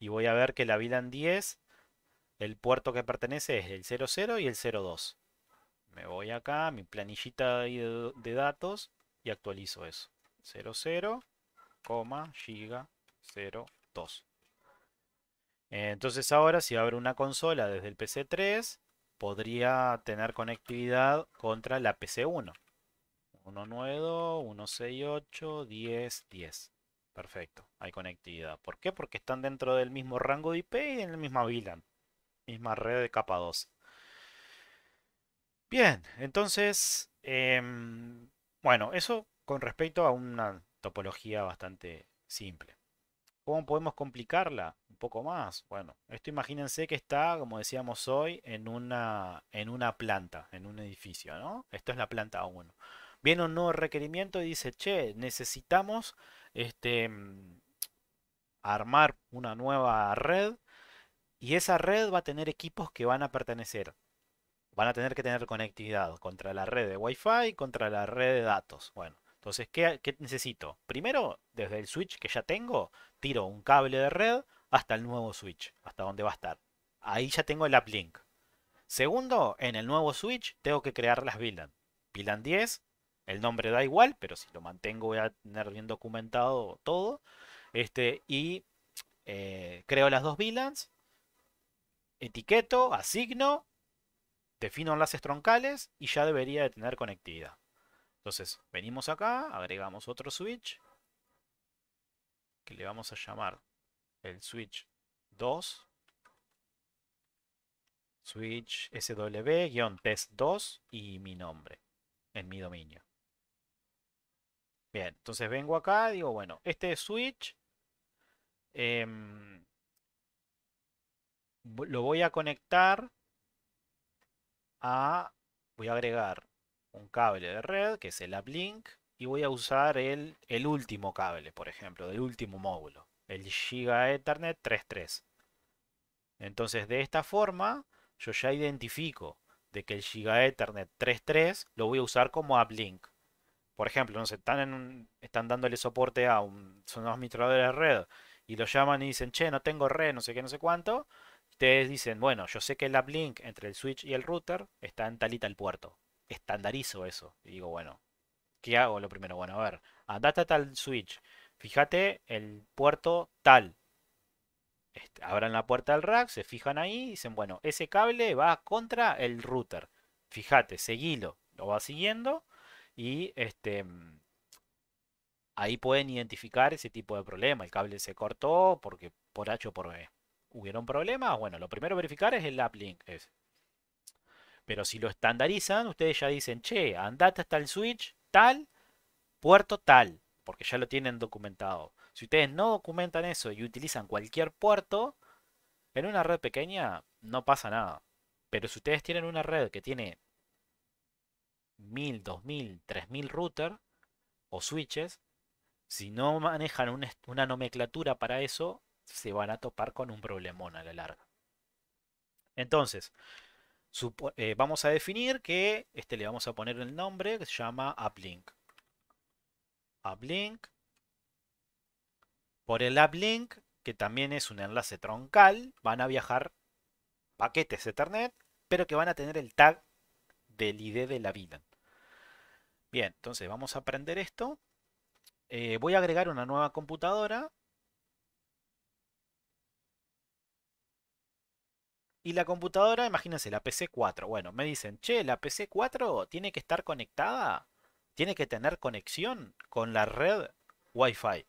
y voy a ver que la VLAN 10 el puerto que pertenece es el 00 y el 02. Me voy acá, mi planillita de, datos y actualizo eso. 00, giga 02. Entonces ahora si abro una consola desde el PC3, podría tener conectividad contra la PC1. 192, 168, 10, 10. Perfecto, hay conectividad. ¿Por qué? Porque están dentro del mismo rango de IP y en la misma VLAN misma red de capa 2. Bien, entonces, em, bueno, eso con respecto a una topología bastante simple. ¿Cómo podemos complicarla un poco más? Bueno, esto imagínense que está, como decíamos hoy, en una, en una planta, en un edificio, ¿no? Esto es la planta 1. Viene un nuevo requerimiento y dice, che, necesitamos este, mm, armar una nueva red y esa red va a tener equipos que van a pertenecer, van a tener que tener conectividad contra la red de Wi-Fi, contra la red de datos. Bueno, entonces, ¿qué, necesito? Primero, desde el switch que ya tengo, tiro un cable de red hasta el nuevo switch, hasta donde va a estar. Ahí ya tengo el uplink. Segundo, en el nuevo switch tengo que crear las VLAN. VLAN 10, el nombre da igual, pero si lo mantengo voy a tener bien documentado todo. Este, y eh, creo las dos VLANs etiqueto, asigno, defino enlaces troncales y ya debería de tener conectividad. Entonces, venimos acá, agregamos otro switch que le vamos a llamar el switch 2 switch sw-test2 y mi nombre en mi dominio. Bien, entonces vengo acá, digo, bueno, este switch em, lo voy a conectar a, voy a agregar un cable de red, que es el uplink, y voy a usar el, el último cable, por ejemplo, del último módulo, el Giga Ethernet 3.3. Entonces, de esta forma, yo ya identifico de que el Giga Ethernet 3.3 lo voy a usar como uplink. Por ejemplo, no sé, están, están dándole soporte a un, son unos administradores de red y lo llaman y dicen, che, no tengo red, no sé qué, no sé cuánto. Ustedes dicen, bueno, yo sé que el uplink entre el switch y el router está en tal y tal puerto. Estandarizo eso. Y digo, bueno, ¿qué hago lo primero? Bueno, a ver, andate a tal switch. Fíjate el puerto tal. Este, abran la puerta del rack, se fijan ahí y dicen, bueno, ese cable va contra el router. Fíjate, seguilo. Lo va siguiendo y este, ahí pueden identificar ese tipo de problema. El cable se cortó porque por H o por B. ¿Hubieron problemas? Bueno, lo primero a verificar es el uplink. Pero si lo estandarizan, ustedes ya dicen, che, andate hasta el switch tal, puerto tal, porque ya lo tienen documentado. Si ustedes no documentan eso y utilizan cualquier puerto, en una red pequeña no pasa nada. Pero si ustedes tienen una red que tiene 1000, 2000, 3000 routers o switches, si no manejan una, nomenclatura para eso, se van a topar con un problemón a la larga. Entonces, eh, vamos a definir que este le vamos a poner el nombre que se llama uplink. Uplink. Por el uplink, que también es un enlace troncal, van a viajar paquetes Ethernet, pero que van a tener el tag del ID de la VLAN. Bien, entonces vamos a aprender esto. Eh, voy a agregar una nueva computadora. Y la computadora, imagínense, la PC4. Bueno, me dicen, che, la PC4 tiene que estar conectada, tiene que tener conexión con la red Wi-Fi.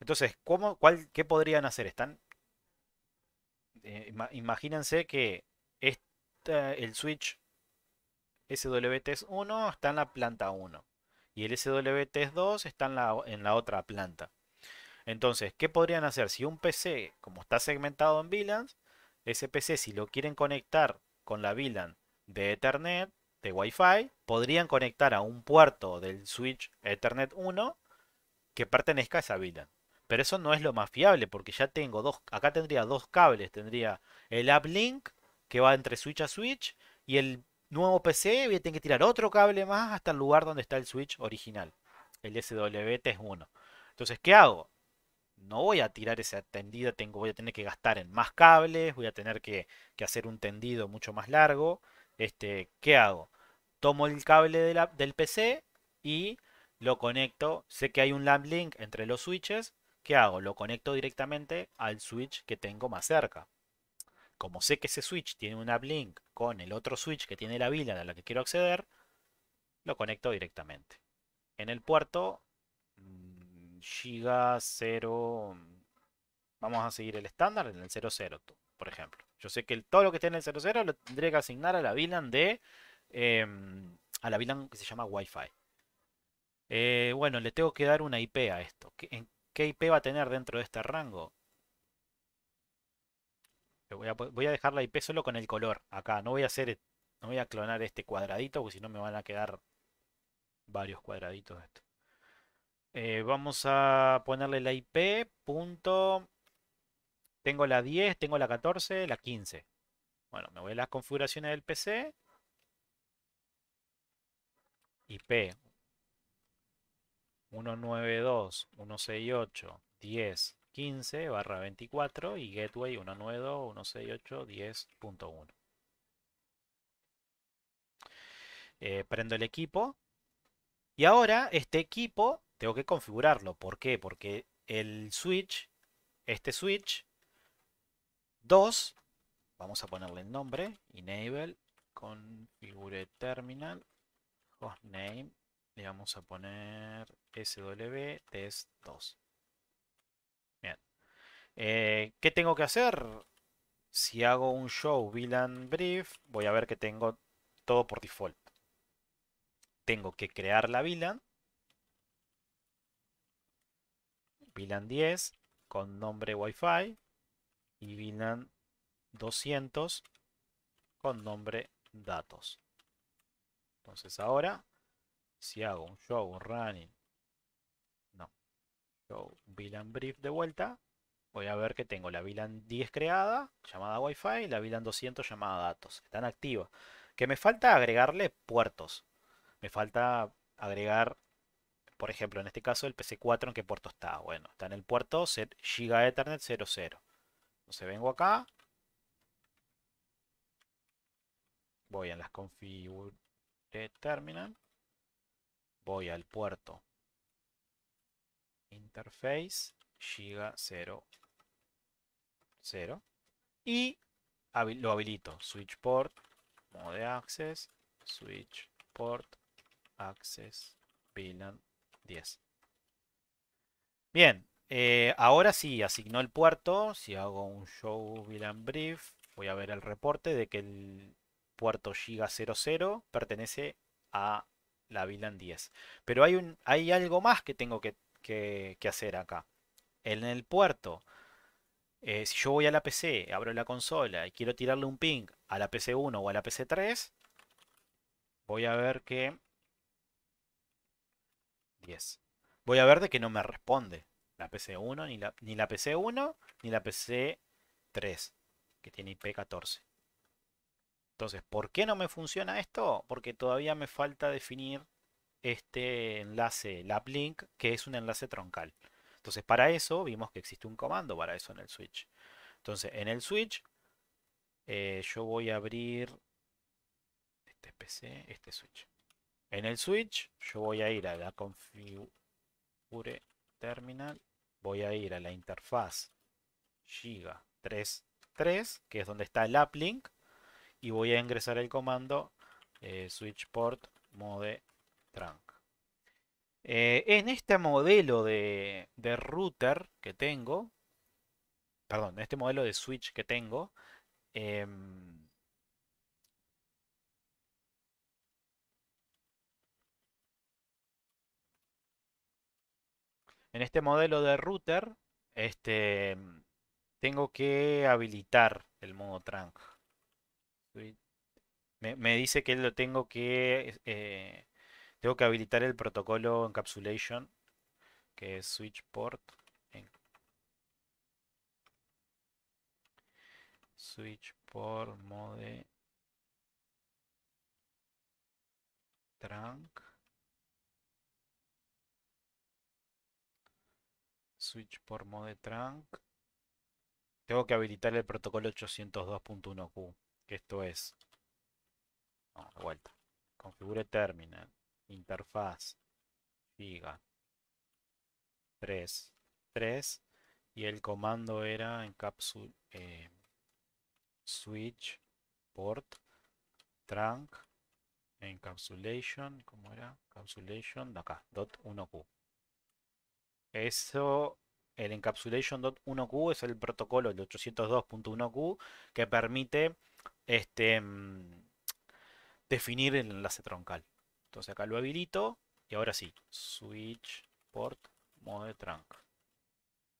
Entonces, ¿cómo, cuál, ¿qué podrían hacer? Están, eh, imagínense que el switch SWT1 está en la planta 1 y el SWT2 está en la, en la otra planta. Entonces, ¿qué podrían hacer? Si un PC, como está segmentado en VLANs, ese PC si lo quieren conectar con la VLAN de Ethernet, de Wi-Fi, podrían conectar a un puerto del switch Ethernet 1 que pertenezca a esa VLAN. Pero eso no es lo más fiable porque ya tengo dos, acá tendría dos cables, tendría el uplink que va entre switch a switch y el nuevo PC, voy a tener que tirar otro cable más hasta el lugar donde está el switch original, el SWT1. Entonces, ¿qué hago? No voy a tirar ese tendido, tengo, voy a tener que gastar en más cables, voy a tener que, hacer un tendido mucho más largo. Este, ¿Qué hago? Tomo el cable del PC y lo conecto. Sé que hay un LAN link entre los switches. ¿Qué hago? Lo conecto directamente al switch que tengo más cerca como sé que ese switch tiene un uplink con el otro switch que tiene la VLAN a la que quiero acceder, lo conecto directamente. En el puerto Giga 0, vamos a seguir el estándar en el 00, por ejemplo. Yo sé que todo lo que esté en el 00 lo tendré que asignar a la VLAN de em, a la VLAN que se llama Wi-Fi. Eh, bueno, le tengo que dar una IP a esto. ¿Qué, ¿Qué IP va a tener dentro de este rango? Voy a, dejar la IP solo con el color. Acá, no voy a hacer, no voy a clonar este cuadradito, porque si no me van a quedar varios cuadraditos de esto. Eh, vamos a ponerle la IP. Punto. Tengo la 10, tengo la 14, la 15. Bueno, me voy a las configuraciones del PC. IP 192.168.10 15 barra 24 y gateway 192.168.10.1. Eh, prendo el equipo y ahora este equipo tengo que configurarlo. ¿Por qué? Porque el switch, este switch 2, vamos a ponerle el nombre, enable configure terminal, hostname, le vamos a poner sw test 2. Eh, ¿Qué tengo que hacer? Si hago un show VLAN brief, voy a ver que tengo todo por default. Tengo que crear la VLAN. VLAN 10 con nombre Wi-Fi y VLAN 200 con nombre datos. Entonces ahora, si hago un show running, no, show VLAN brief de vuelta, voy a ver que tengo la VLAN 10 creada, llamada Wi-Fi, y la VLAN 200 llamada datos. Están activas. Que me falta agregarle puertos. Me falta agregar, por ejemplo, en este caso el PC4, ¿en qué puerto está? Bueno, está en el puerto Giga Ethernet 00. Entonces vengo acá. Voy a las configure terminal. Voy al puerto interface giga 0 0 y lo habilito switch port mode access switch port access VLAN 10 bien eh, ahora sí asignó el puerto si hago un show VLAN brief voy a ver el reporte de que el puerto giga 00 pertenece a la VLAN 10 pero hay, un, hay algo más que tengo que que, hacer acá. En el puerto, eh, si yo voy a la PC, abro la consola y quiero tirarle un ping a la PC1 o a la PC3, voy a ver que... 10. Voy a ver de que no me responde la PC1, ni la, ni la PC1, ni la PC3, que tiene IP14. Entonces, ¿por qué no me funciona esto? Porque todavía me falta definir este enlace laplink que es un enlace troncal. Entonces para eso vimos que existe un comando para eso en el switch. Entonces en el switch eh, yo voy a abrir este PC, este switch. En el switch yo voy a ir a la configure terminal, voy a ir a la interfaz giga 33 que es donde está el uplink y voy a ingresar el comando eh, switch mode trunk. Eh, en este modelo de, router que tengo, perdón, en este modelo de switch que tengo, em, en este modelo de router, este, tengo que habilitar el modo trunk. Me, dice que lo tengo que eh, tengo que habilitar el protocolo encapsulation, que es switch port. Switch port mode trunk. Switch por mode trunk. Tengo que habilitar el protocolo 802.1q, que esto es... No, vuelta. Configure terminal interfaz giga 3 3 y el comando era encapsul eh, switch port trunk encapsulation como era encapsulation acá dot 1q eso el encapsulation dot 1q es el protocolo del 802.1q que permite este definir el enlace troncal entonces acá lo habilito y ahora sí, switch port mode trunk.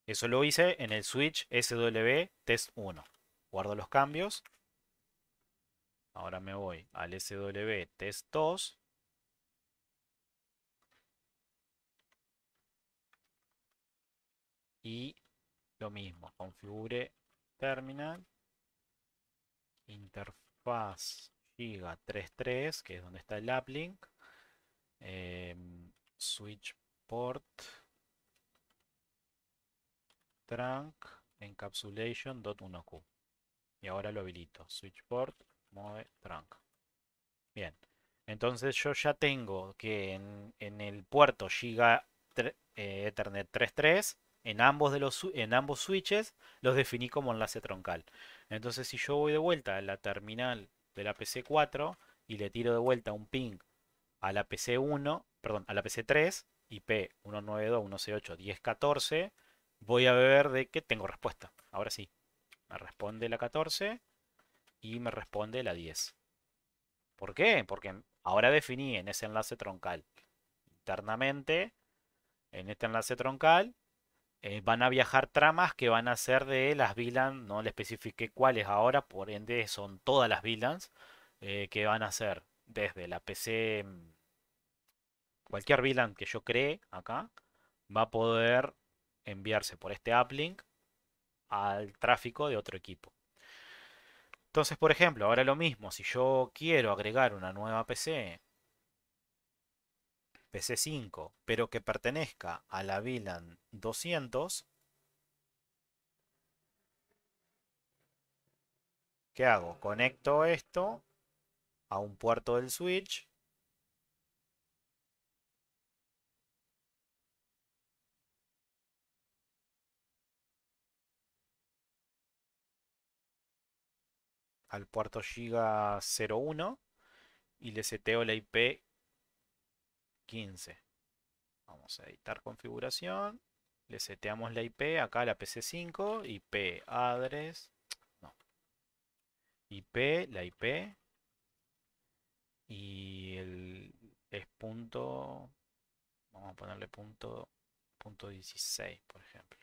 Eso lo hice en el switch SW test 1. Guardo los cambios. Ahora me voy al SW test 2. Y lo mismo, configure terminal, interfaz giga 33, que es donde está el uplink, Em, switch port trunk encapsulation dot 1q y ahora lo habilito switch port mode trunk. Bien entonces yo ya tengo que en, el puerto giga eh, ethernet 33 en ambos, de los, en ambos switches los definí como enlace troncal entonces si yo voy de vuelta a la terminal de la PC4 y le tiro de vuelta un ping a la PC1, perdón, a la PC3, IP 192.168.10.14, voy a ver de que tengo respuesta. Ahora sí, me responde la 14 y me responde la 10. ¿Por qué? Porque ahora definí en ese enlace troncal internamente, en este enlace troncal, eh, van a viajar tramas que van a ser de las VLAN, no le especifique cuáles ahora, por ende son todas las VLANs eh, que van a ser desde la PC, mm, cualquier VLAN que yo cree acá, va a poder enviarse por este uplink al tráfico de otro equipo. Entonces, por ejemplo, ahora lo mismo, si yo quiero agregar una nueva PC, PC5, pero que pertenezca a la VLAN 200, ¿qué hago? Conecto esto a un puerto del switch al puerto Giga 01 y le seteo la IP 15. Vamos a editar configuración. Le seteamos la IP acá la PC5, IP address, no, IP, la IP y el es punto, vamos a ponerle punto, punto 16 por ejemplo.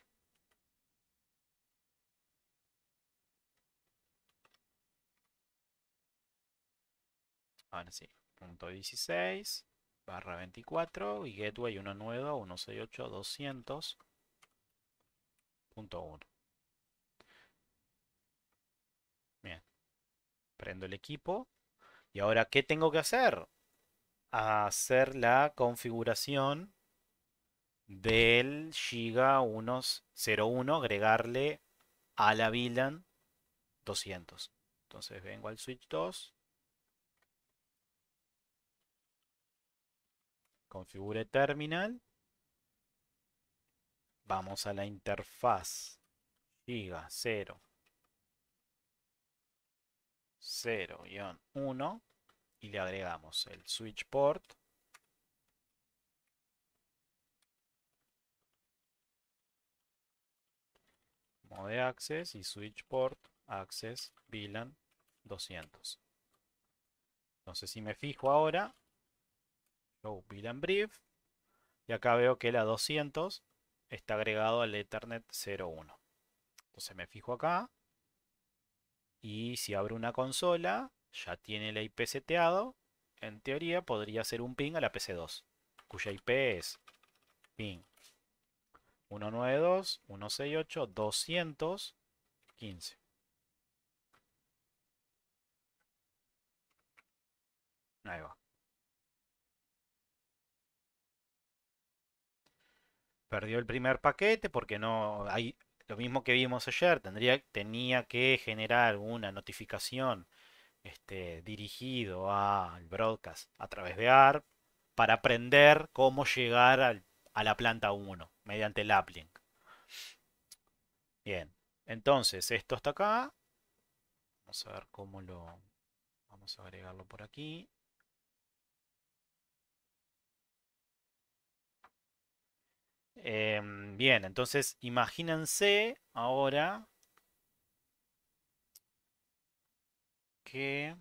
Ahora sí, punto 16 barra 24 y gateway 192.168.200.1. Bien. Prendo el equipo. Y ahora, ¿qué tengo que hacer? Hacer la configuración del Giga 101, agregarle a la VLAN 200. Entonces vengo al switch 2, configure terminal. Vamos a la interfaz. Giga 0 0-1 y le agregamos el switch port mode access y switch port access VLAN 200 entonces si me fijo ahora show VLAN brief y acá veo que la 200 está agregado al Ethernet 01 entonces me fijo acá y si abro una consola, ya tiene la IP seteado. En teoría podría ser un ping a la PC2, cuya IP es ping 192.168.215. Ahí va. Perdió el primer paquete porque no hay lo mismo que vimos ayer, tendría, tenía que generar una notificación este, dirigido al broadcast a través de ARP para aprender cómo llegar a la planta 1 mediante el uplink. Bien, entonces esto está acá. Vamos a ver cómo lo... Vamos a agregarlo por aquí. Em, bien, entonces imagínense ahora que...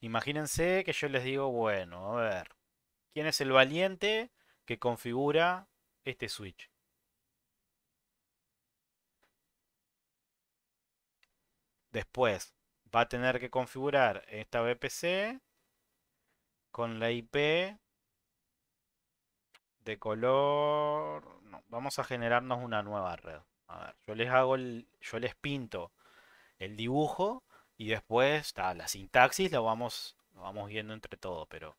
Imagínense que yo les digo, bueno, a ver, ¿quién es el valiente que configura este switch? Después va a tener que configurar esta VPC con la IP de color... Vamos a generarnos una nueva red. A ver, yo les hago el, yo les pinto el dibujo y después está la sintaxis lo vamos, lo vamos viendo entre todo, pero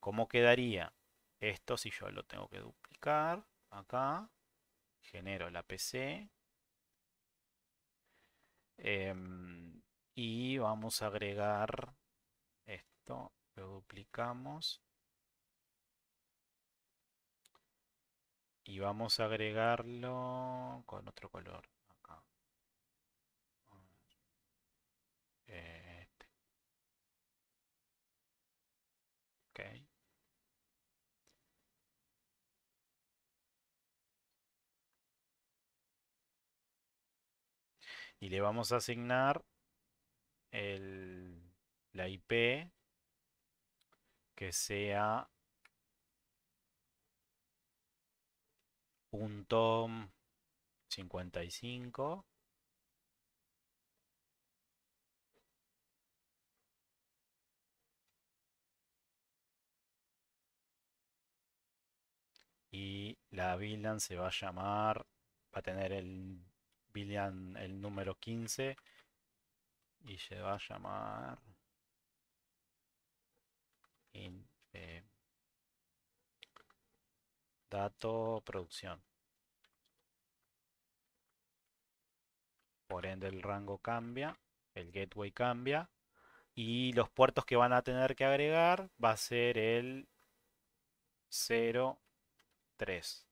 ¿cómo quedaría esto si yo lo tengo que duplicar acá? Genero la PC. Em, y vamos a agregar esto lo duplicamos. Y vamos a agregarlo con otro color acá. Este. ok. Y le vamos a asignar el, la IP que sea punto 55 Y la VLAN se va a llamar, va a tener el VLAN, el número 15 y se va a llamar eh, dato producción. Por ende el rango cambia, el gateway cambia y los puertos que van a tener que agregar va a ser el 0, 3.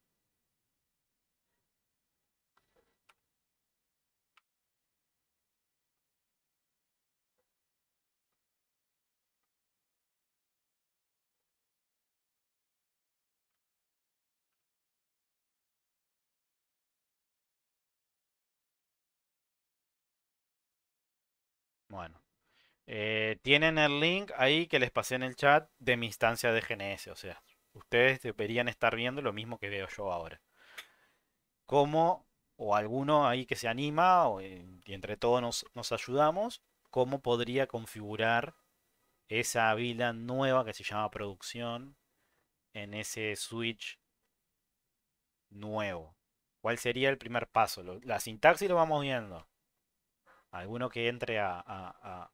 Bueno, eh, tienen el link ahí que les pasé en el chat de mi instancia de GNS, o sea, ustedes deberían estar viendo lo mismo que veo yo ahora. ¿Cómo, o alguno ahí que se anima, eh, y entre todos nos, nos ayudamos, cómo podría configurar esa VLAN nueva que se llama producción en ese switch nuevo? ¿Cuál sería el primer paso? la sintaxis lo vamos viendo. Alguno que entre a, a,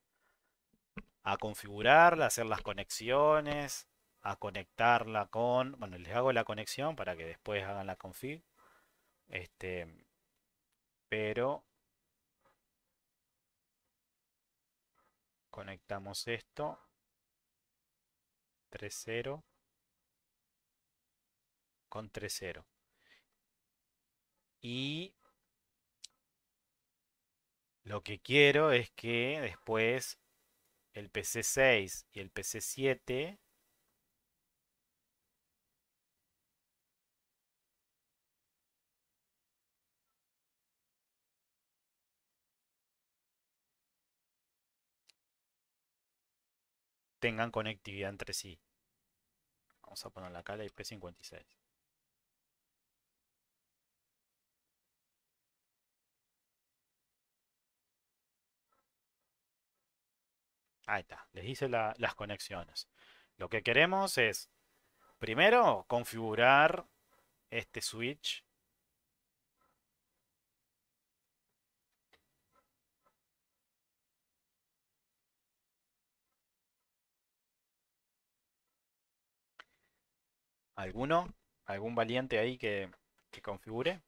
a, configurarla, hacer las conexiones, a conectarla con... Bueno, les hago la conexión para que después hagan la config. Este, pero conectamos esto 3.0 con 3.0 y lo que quiero es que después el PC6 y el PC7 tengan conectividad entre sí. Vamos a poner acá la IP56. Ahí está, les hice las conexiones. Lo que queremos es, primero, configurar este switch. ¿Alguno? ¿Algún valiente ahí que, que configure?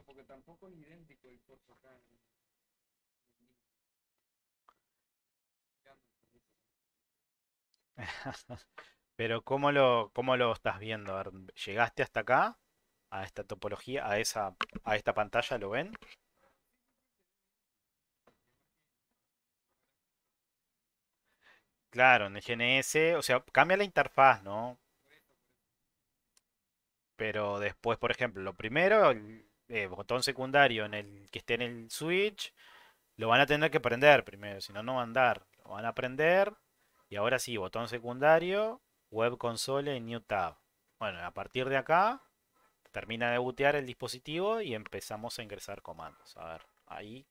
Porque tampoco es idéntico el corso acá. Pero ¿cómo lo, cómo lo estás viendo? ¿Llegaste hasta acá? A esta topología, a esa, a esta pantalla, ¿lo ven? Claro, en el GNS, o sea, cambia la interfaz, ¿no? Pero después, por ejemplo, lo primero, eh, botón secundario en el que esté en el switch, lo van a tener que prender primero, si no, no va a andar. Lo van a prender y ahora sí, botón secundario, web console y new tab. Bueno, a partir de acá termina de bootear el dispositivo y empezamos a ingresar comandos. A ver, ahí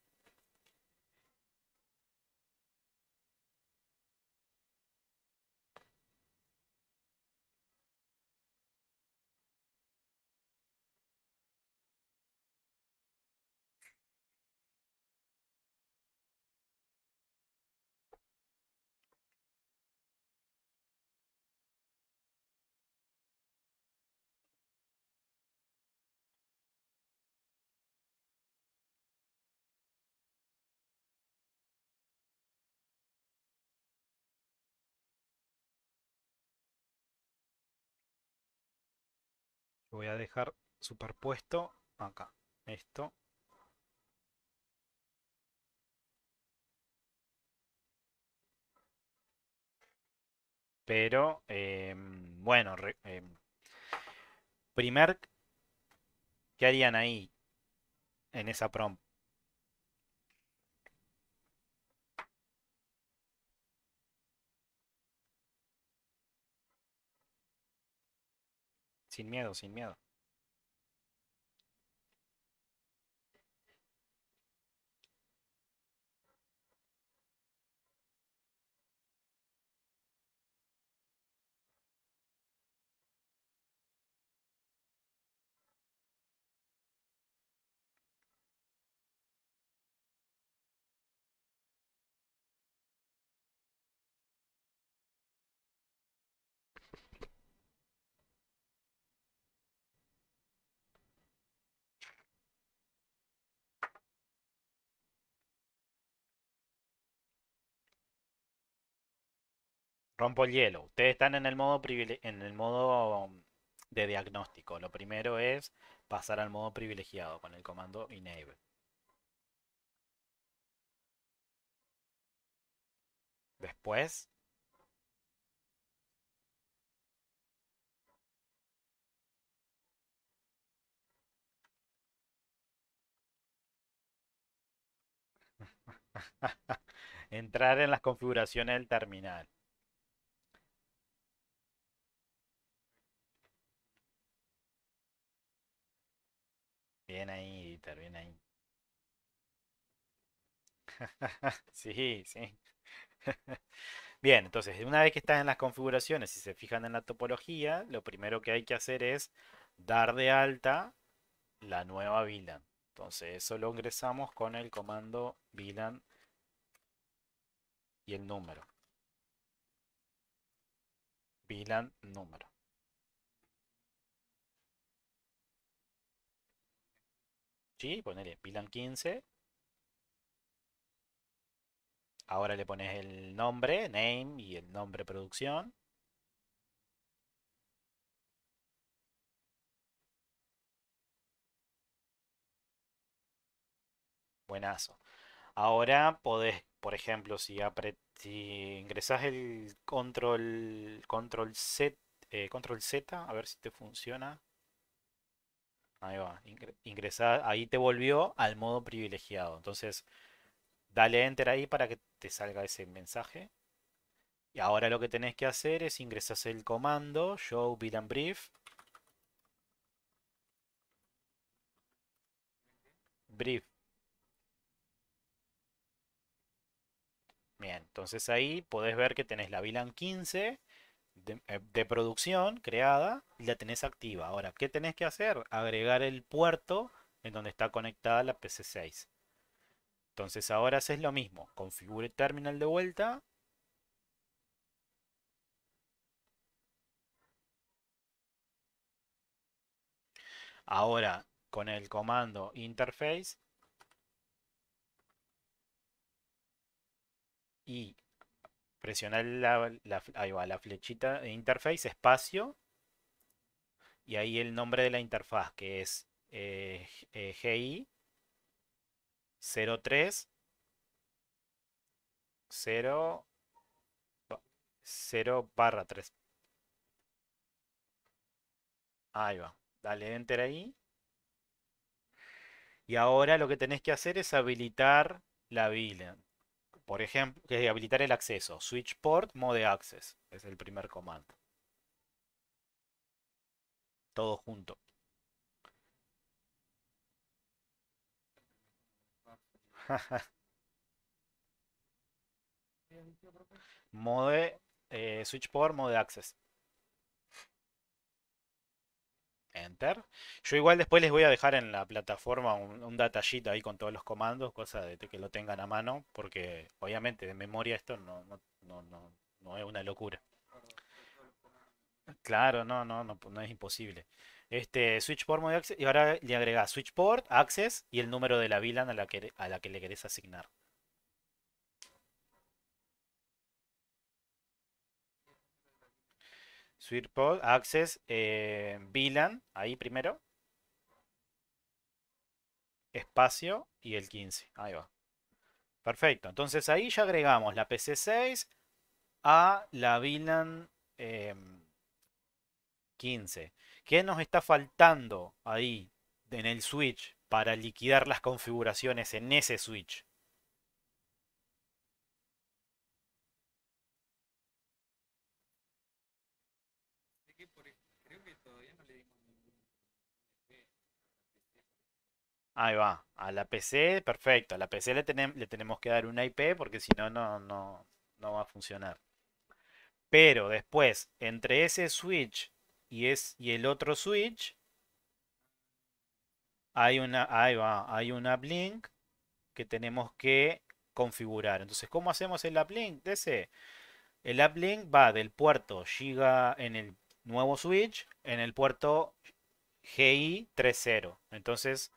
voy a dejar superpuesto acá. Esto. Pero, em, bueno, em, primer, ¿qué harían ahí en esa prompt? Sin miedo, sin miedo. Rompo el hielo. Ustedes están en el modo en el modo de diagnóstico. Lo primero es pasar al modo privilegiado con el comando enable. Después entrar en las configuraciones del terminal. Bien ahí, Dieter, bien ahí. sí, sí. Bien, entonces, una vez que están en las configuraciones y se fijan en la topología, lo primero que hay que hacer es dar de alta la nueva VLAN. Entonces, eso lo ingresamos con el comando VLAN y el número. VLAN número. Sí, ponele VLAN 15. Ahora le pones el nombre, name y el nombre producción. Buenazo. Ahora podés, por ejemplo, si, si ingresás el control, control, Z, eh, control Z, a ver si te funciona. Ahí va, ingresar, ahí te volvió al modo privilegiado. Entonces, dale enter ahí para que te salga ese mensaje. Y ahora lo que tenés que hacer es ingresar el comando show VLAN brief. Brief. Bien, entonces ahí podés ver que tenés la VLAN 15 eh, de, producción creada y la tenés activa. Ahora, ¿qué tenés que hacer? Agregar el puerto en donde está conectada la PC6. Entonces ahora haces lo mismo. Configure terminal de vuelta. Ahora, con el comando interface y presionar la, flechita de interface, espacio, y ahí el nombre de la interfaz que es eh, eh, GI 03 0 0 barra 3. Ahí va. Dale enter ahí. Y ahora lo que tenés que hacer es habilitar la VLAN. Por ejemplo, que habilitar el acceso. Switch port mode access. Es el primer comando. Todo junto. mode eh, switch port mode access. Enter. Yo igual después les voy a dejar en la plataforma un, un ahí con todos los comandos, cosa de que lo tengan a mano, porque obviamente de memoria esto no, no, no, no, no es una locura. Claro, no, no, no, no es imposible. Este switch port y ahora le agrega switch port, access y el número de la VLAN a la que, a la que le querés asignar. Switchport, Access, eh, VLAN, ahí primero. Espacio y el 15. Ahí va. Perfecto. Entonces ahí ya agregamos la PC6 a la VLAN 15. Em, ¿Qué nos está faltando ahí en el switch para liquidar las configuraciones en ese switch? Ahí va, a la PC, perfecto. A la PC le, tenemos que dar una IP porque si no, no, no, va a funcionar. Pero después, entre ese switch y, es, y el otro switch, hay una, ahí va, hay un uplink que tenemos que configurar. Entonces, ¿cómo hacemos el uplink de? El uplink va del puerto Giga en el nuevo switch en el puerto GI 3.0. Entonces,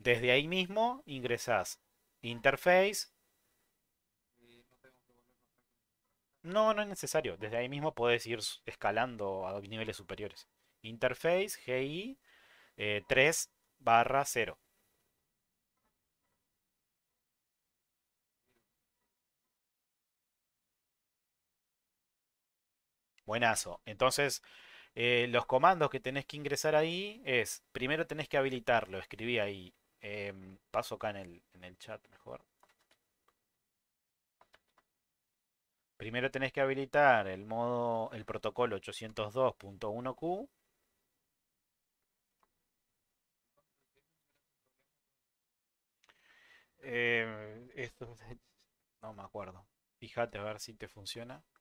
desde ahí mismo ingresas interface. No, no es necesario. Desde ahí mismo puedes ir escalando a niveles superiores. Interface GI eh, 3 barra cero. Buenazo. Entonces, eh, los comandos que tenés que ingresar ahí es, primero tenés que habilitarlo, escribí ahí, em, paso acá en el, en el chat mejor. Primero tenés que habilitar el modo, el protocolo 802.1q. Eh, esto no me acuerdo. Fíjate a ver si te funciona.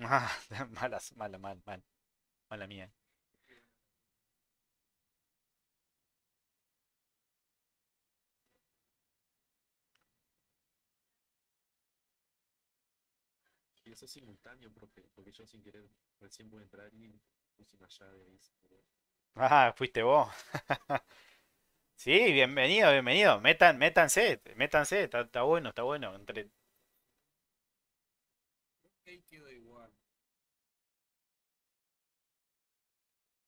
Ah, malas, mala, mal, mal, mala mía. Simultáneo, porque yo sin querer recién voy a entrar y puse una llave ahí. Ah, fuiste vos. Sí, bienvenido, bienvenido. Metan, métanse, métanse, está, está bueno, está bueno. Entre- Ahí quedó igual.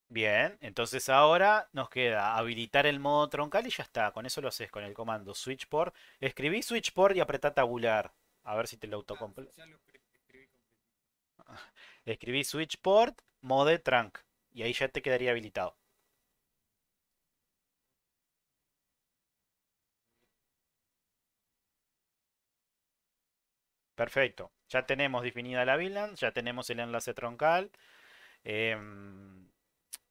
Bien, entonces ahora nos queda habilitar el modo troncal y ya está. Con eso lo haces con el comando switch port. Escribí switch port y apretá tabular. A ver si te lo Ah, autocompleta lo escri- escribí completito. Escribí switch port, mode trunk. Y ahí ya te quedaría habilitado. Perfecto. Ya tenemos definida la VLAN, ya tenemos el enlace troncal. em,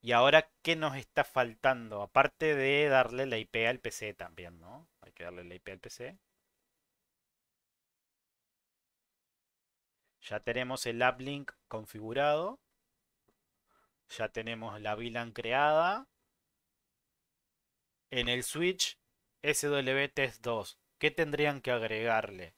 y ahora, ¿qué nos está faltando? Aparte de darle la IP al PC también, ¿no? Hay que darle la IP al PC. Ya tenemos el uplink configurado. Ya tenemos la VLAN creada. En el switch SW Test 2, ¿qué tendrían que agregarle?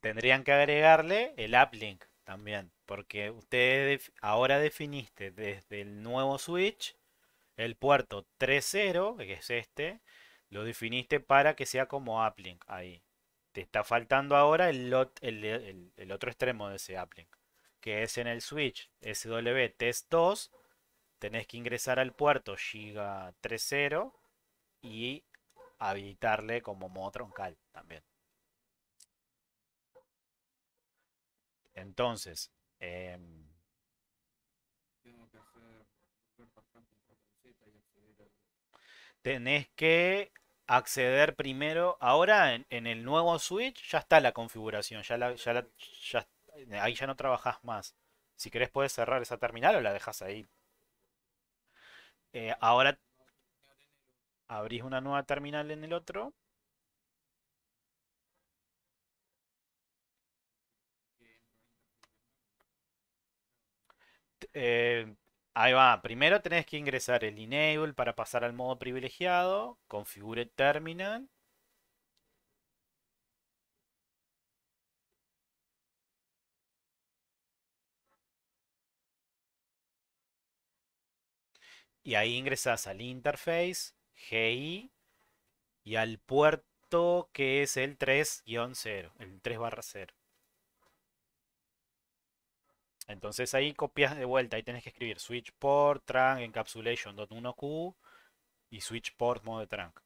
Tendrían que agregarle el uplink también, porque ustedes ahora definiste desde el nuevo switch el puerto 3.0, que es este, lo definiste para que sea como uplink ahí. Te está faltando ahora el, lot- el, otro extremo de ese uplink, que es en el switch SW Test 2, tenés que ingresar al puerto Giga 3.0 y habilitarle como modo troncal también. Entonces, em, tengo que hacer volver para atrás con control Z y acceder al. Tenés que acceder primero. Ahora en, el nuevo switch ya está la configuración, ya- ahí ya no trabajás más. Si querés puedes cerrar esa terminal o la dejas ahí. Eh, ahora abrís una nueva terminal en el otro. eh, ahí va. Primero tenés que ingresar el enable para pasar al modo privilegiado. Configure terminal. Y ahí ingresas al interface, GI y al puerto que es el 3-0, el 3 barra 0. Entonces ahí copias de vuelta, ahí tenés que escribir switch port trunk encapsulation.1q y switch port mode trunk.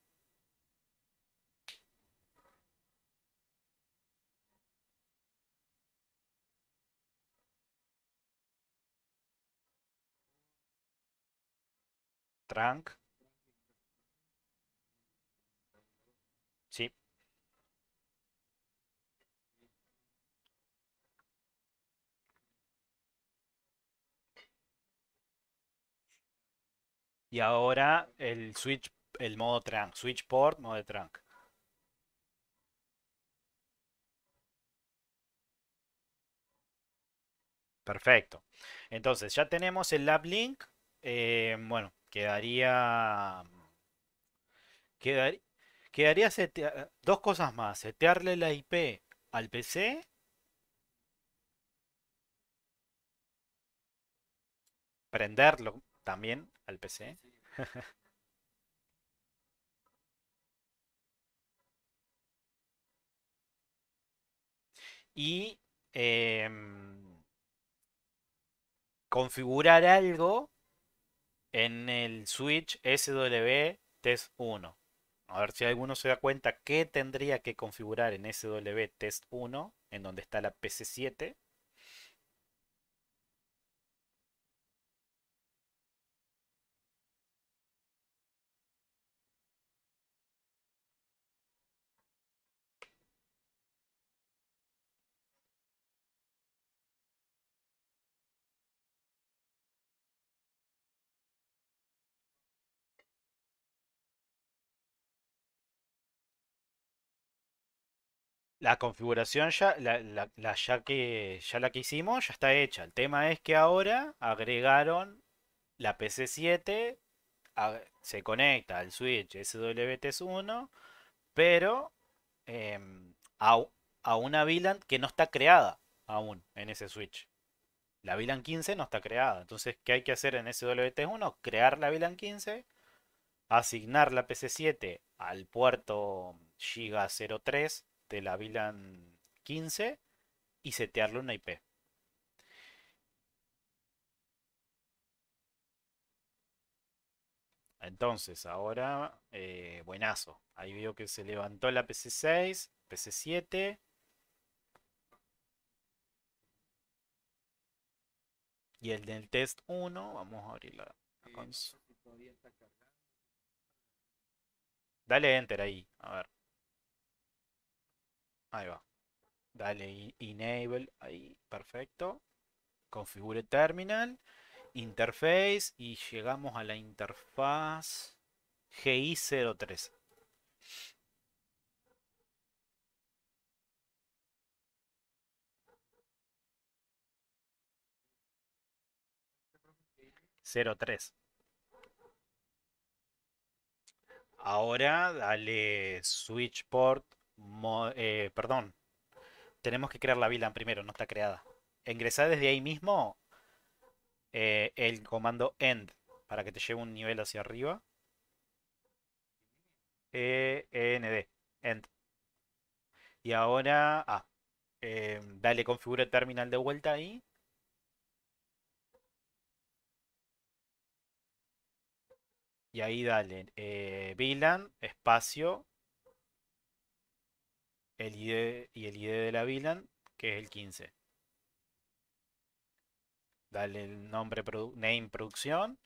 Trunk, sí. Y ahora el switch, el modo trunk, switch port, modo trunk. Perfecto. Entonces ya tenemos el uplink. eh, bueno, quedaría, quedar- quedaría setea- dos cosas más. Setearle la IP al PC. prenderlo también al PC. Sí, Y em, configurar algo en el switch SW Test 1. A ver si alguno se da cuenta qué tendría que configurar en SW Test 1, en donde está la PC7. La configuración ya, la, que hicimos ya está hecha. El tema es que ahora agregaron la PC7, a- se conecta al switch SWTS1, pero em, a, a una VLAN que no está creada aún en ese switch. La VLAN 15 no está creada. Entonces, ¿qué hay que hacer en SWT1? Crear la VLAN 15, asignar la PC7 al puerto Giga 03 de la VLAN 15 y setearle una IP. Entonces, ahora, eh, buenazo. Ahí veo que se levantó la PC6, PC7. Y el del test 1, vamos a abrir la no cons- sé si todavía está cargando. Dale enter ahí, a ver. Ahí va. Dale enable ahí, perfecto. Configure terminal, interface y llegamos a la interfaz GI03. Cero tres. Ahora dale switch port, eh, perdón, tenemos que crear la VLAN primero, no está creada. Ingresá desde ahí mismo eh, el comando end para que te lleve un nivel hacia arriba. E END, end. Y ahora, ah, eh, dale configure terminal de vuelta ahí. Y ahí dale eh, VLAN, espacio, el ID y el ID de la VLAN, que es el 15. Dale el nombre, name producción.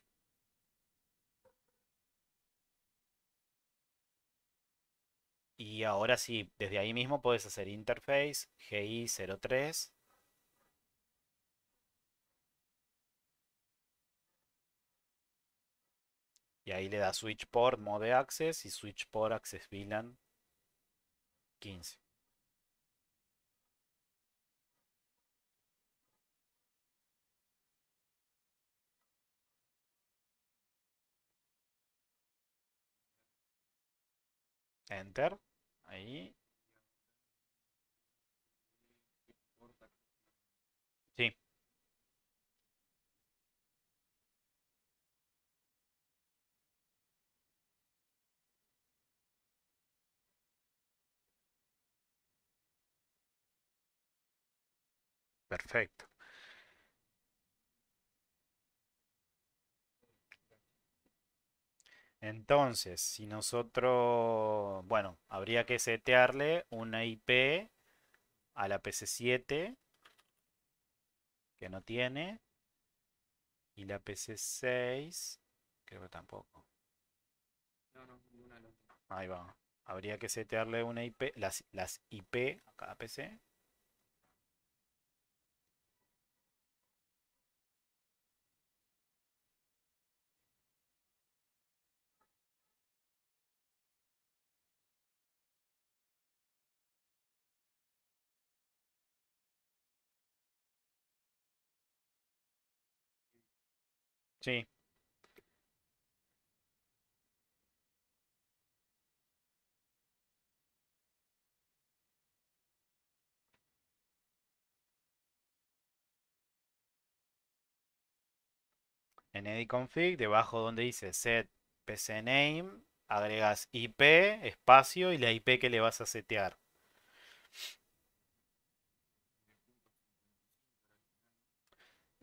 Y ahora sí, desde ahí mismo puedes hacer interface GI03. Y ahí le da switch port mode access y switch port access VLAN 15. Enter. Ahí. Perfecto. Entonces, si nosotros, bueno, habría que setearle una IP a la PC7 que no tiene y la PC6 creo que tampoco. No, no, ninguna. Ahí va. Habría que setearle una IP, las, las IP a cada PC. Sí, En edit config, debajo donde dice set pc name, agregas IP, espacio y la IP que le vas a setear.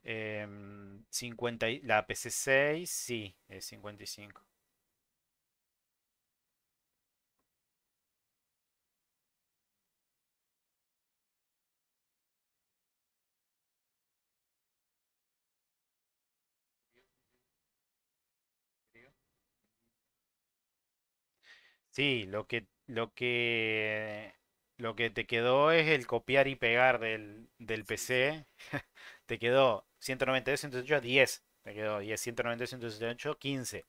Em, 50 y- la PC6, sí, es 55. Sí, lo que, lo que, lo que te quedó es el copiar y pegar del, del. PC. Te quedó 192, 168, 10. Te quedó 10, 192, 168, 15.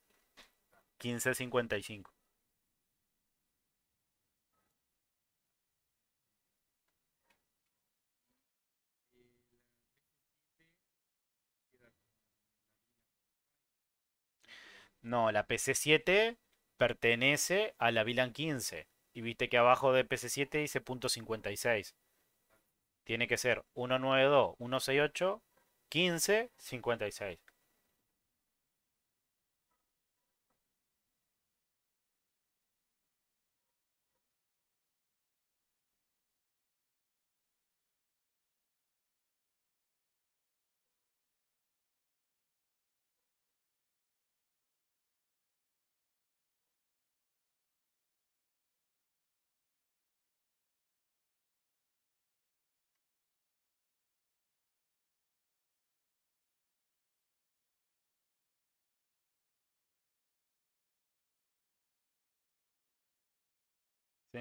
15, 55. Y la PC7 queda como No, la PC7 pertenece a la VLAN 15. Y viste que abajo de PC7 dice punto .56. Tiene que ser 192, 168, 15, 56.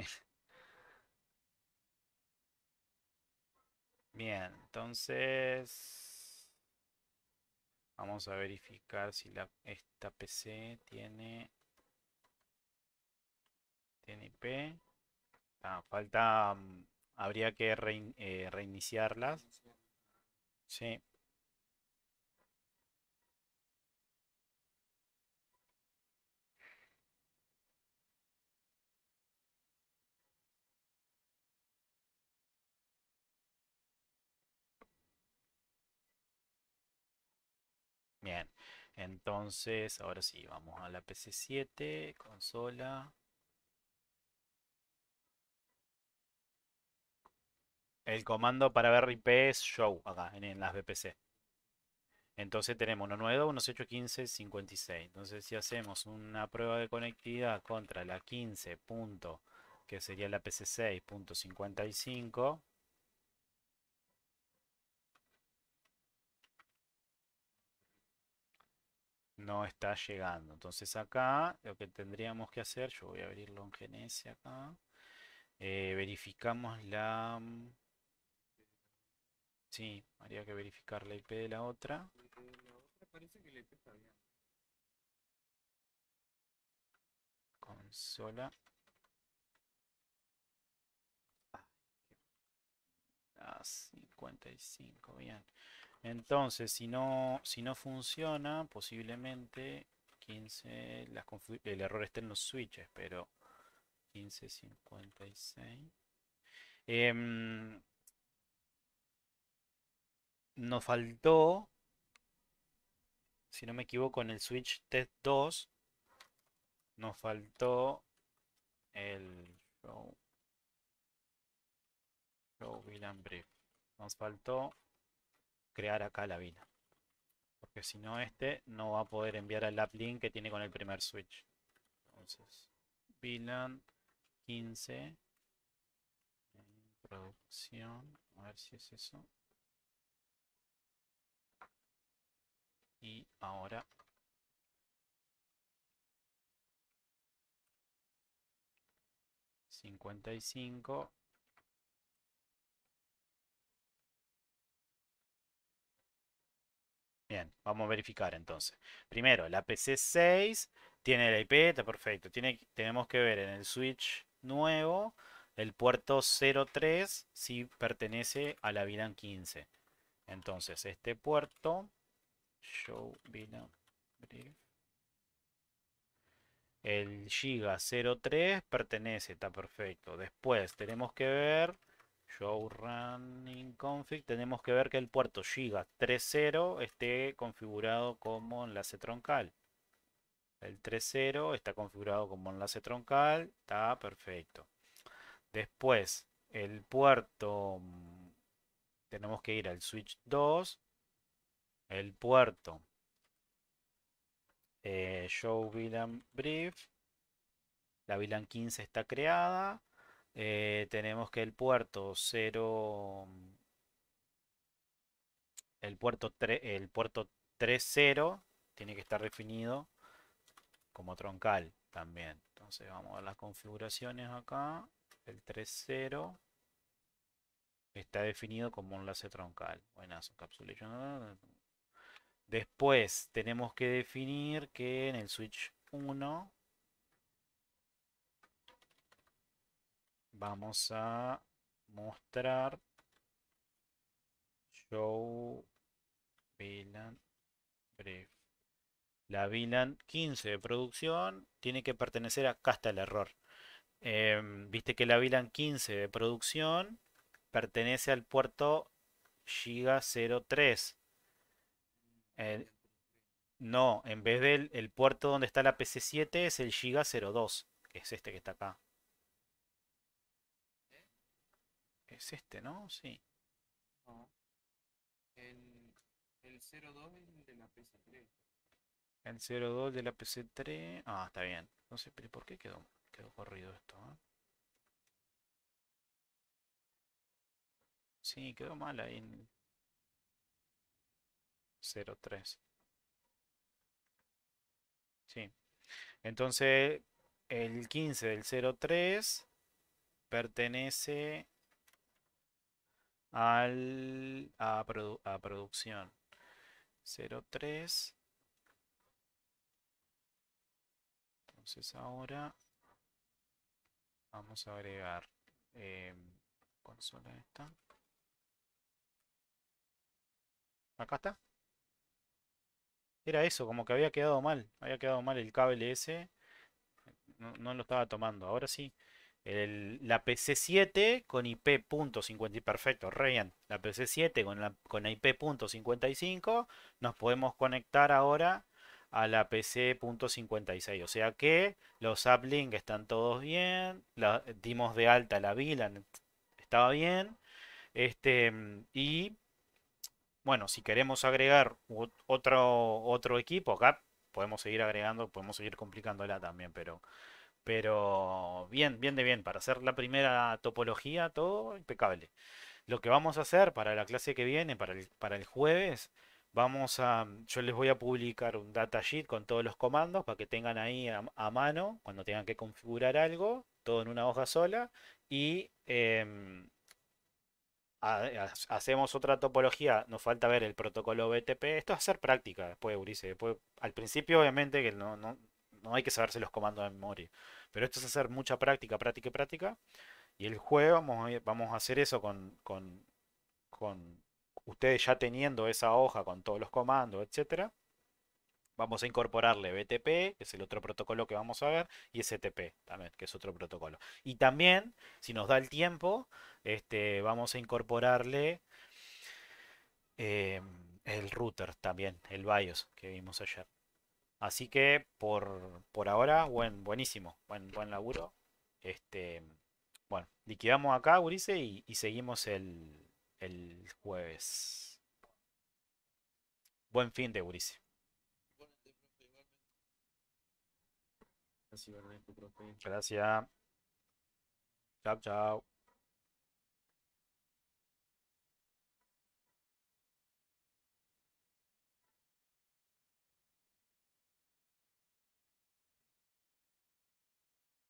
Sí. Bien, entonces vamos a verificar si la, esta PC tiene, tiene IP. Ah, falta, mm, habría que rein- eh, reiniciarlas. Sí. Bien, entonces ahora sí, vamos a la PC7, consola. El comando para ver IP es show acá en, en las VPC. Entonces tenemos 192, 168, 15, 56. Entonces si hacemos una prueba de conectividad contra la 15 punto, que sería la PC6.55, no está llegando. Entonces acá lo que tendríamos que hacer, yo voy a abrirlo en GNS acá, eh, verificamos la... mm, Sí, habría que verificar la IP de la otra. La parece que el IP está bien. Consola. A 55, bien. Entonces, si no, si no funciona, posiblemente 15, las el error está en los switches, pero 1556. Em, nos faltó, si no me equivoco, en el switch test 2, nos faltó el show, show brief. Nos faltó crear acá la VLAN. Porque si no, este no va a poder enviar al uplink que tiene con el primer switch. Entonces, VLAN 15 en producción. A ver si es eso. Y ahora cincuenta y cinco Bien, vamos a verificar entonces. Primero, la PC6 tiene la IP, está perfecto. Tiene, tenemos que ver en el switch nuevo el puerto 03 si pertenece a la VLAN 15. Entonces, este puerto, show VLAN brief. El Giga 03 pertenece, está perfecto. Después tenemos que ver show running config, tenemos que ver que el puerto Giga 3.0 esté configurado como enlace troncal. El 3.0 está configurado como enlace troncal, está perfecto. Después, el puerto, mm, tenemos que ir al switch 2, el puerto eh, show VLAN brief, la VLAN 15 está creada, eh, tenemos que el puerto 0, el puerto, 3, el puerto 3.0 tiene que estar definido como troncal también. Entonces vamos a ver las configuraciones acá. El 3.0 está definido como enlace troncal. Buenas, encapsulation. Después tenemos que definir que en el switch 1 vamos a mostrar show VLAN brief. La VLAN 15 de producción tiene que pertenecer, acá está el error. Em, viste que la VLAN 15 de producción pertenece al puerto Giga 03. El- no, en vez del el puerto donde está la PC7 es el Giga 02, que es este que está acá. Es este, ¿no? Sí. No. El, el 02 es el de la PC3. El 02 de la PC3. Ah, está bien. No sé, pero ¿por qué quedó, quedó corrido esto? ah? Sí, quedó mal ahí en el 03. Sí. Entonces, el 15 del 03 pertenece al, a, produ- a producción. 03. Entonces ahora vamos a agregar em, consola esta. Acá está. Era eso, como que había quedado mal. Había quedado mal el cable ese. No, no lo estaba tomando. Ahora sí. La PC7 con IP.50. Perfecto, re bien. La PC7 con, la, con IP.55. Nos podemos conectar ahora a la PC.56. O sea que los uplink están todos bien. Dimos de alta la VLAN. Estaba bien. Este, y bueno, si queremos agregar ot- otro, otro equipo, acá podemos seguir agregando, podemos seguir complicándola también, pero, pero bien, bien de bien. Para hacer la primera topología, todo impecable. Lo que vamos a hacer para la clase que viene, para el, para el jueves, vamos a, yo les voy a publicar un datasheet con todos los comandos para que tengan ahí a, mano cuando tengan que configurar algo, todo en una hoja sola, y em, ha- ha- hacemos otra topología, nos falta ver el protocolo BTP. Esto es hacer práctica después, Ulises. Después, al principio, obviamente, que no, no, no hay que saberse los comandos de memoria. Pero esto es hacer mucha práctica, práctica y práctica. Y el jueves vamos a, vamos a hacer eso con, con, con ustedes ya teniendo esa hoja con todos los comandos, etcétera. Vamos a incorporarle BTP, que es el otro protocolo que vamos a ver, y STP también, que es otro protocolo. Y también, si nos da el tiempo, este, vamos a incorporarle eh, el router también, el BIOS que vimos ayer. Así que por, por ahora, buen, buenísimo, buen, buen laburo. Este, bueno, liquidamos acá, Urice, y, y seguimos el, el jueves. Buen fin de Urice. Gracias. Chao, chao.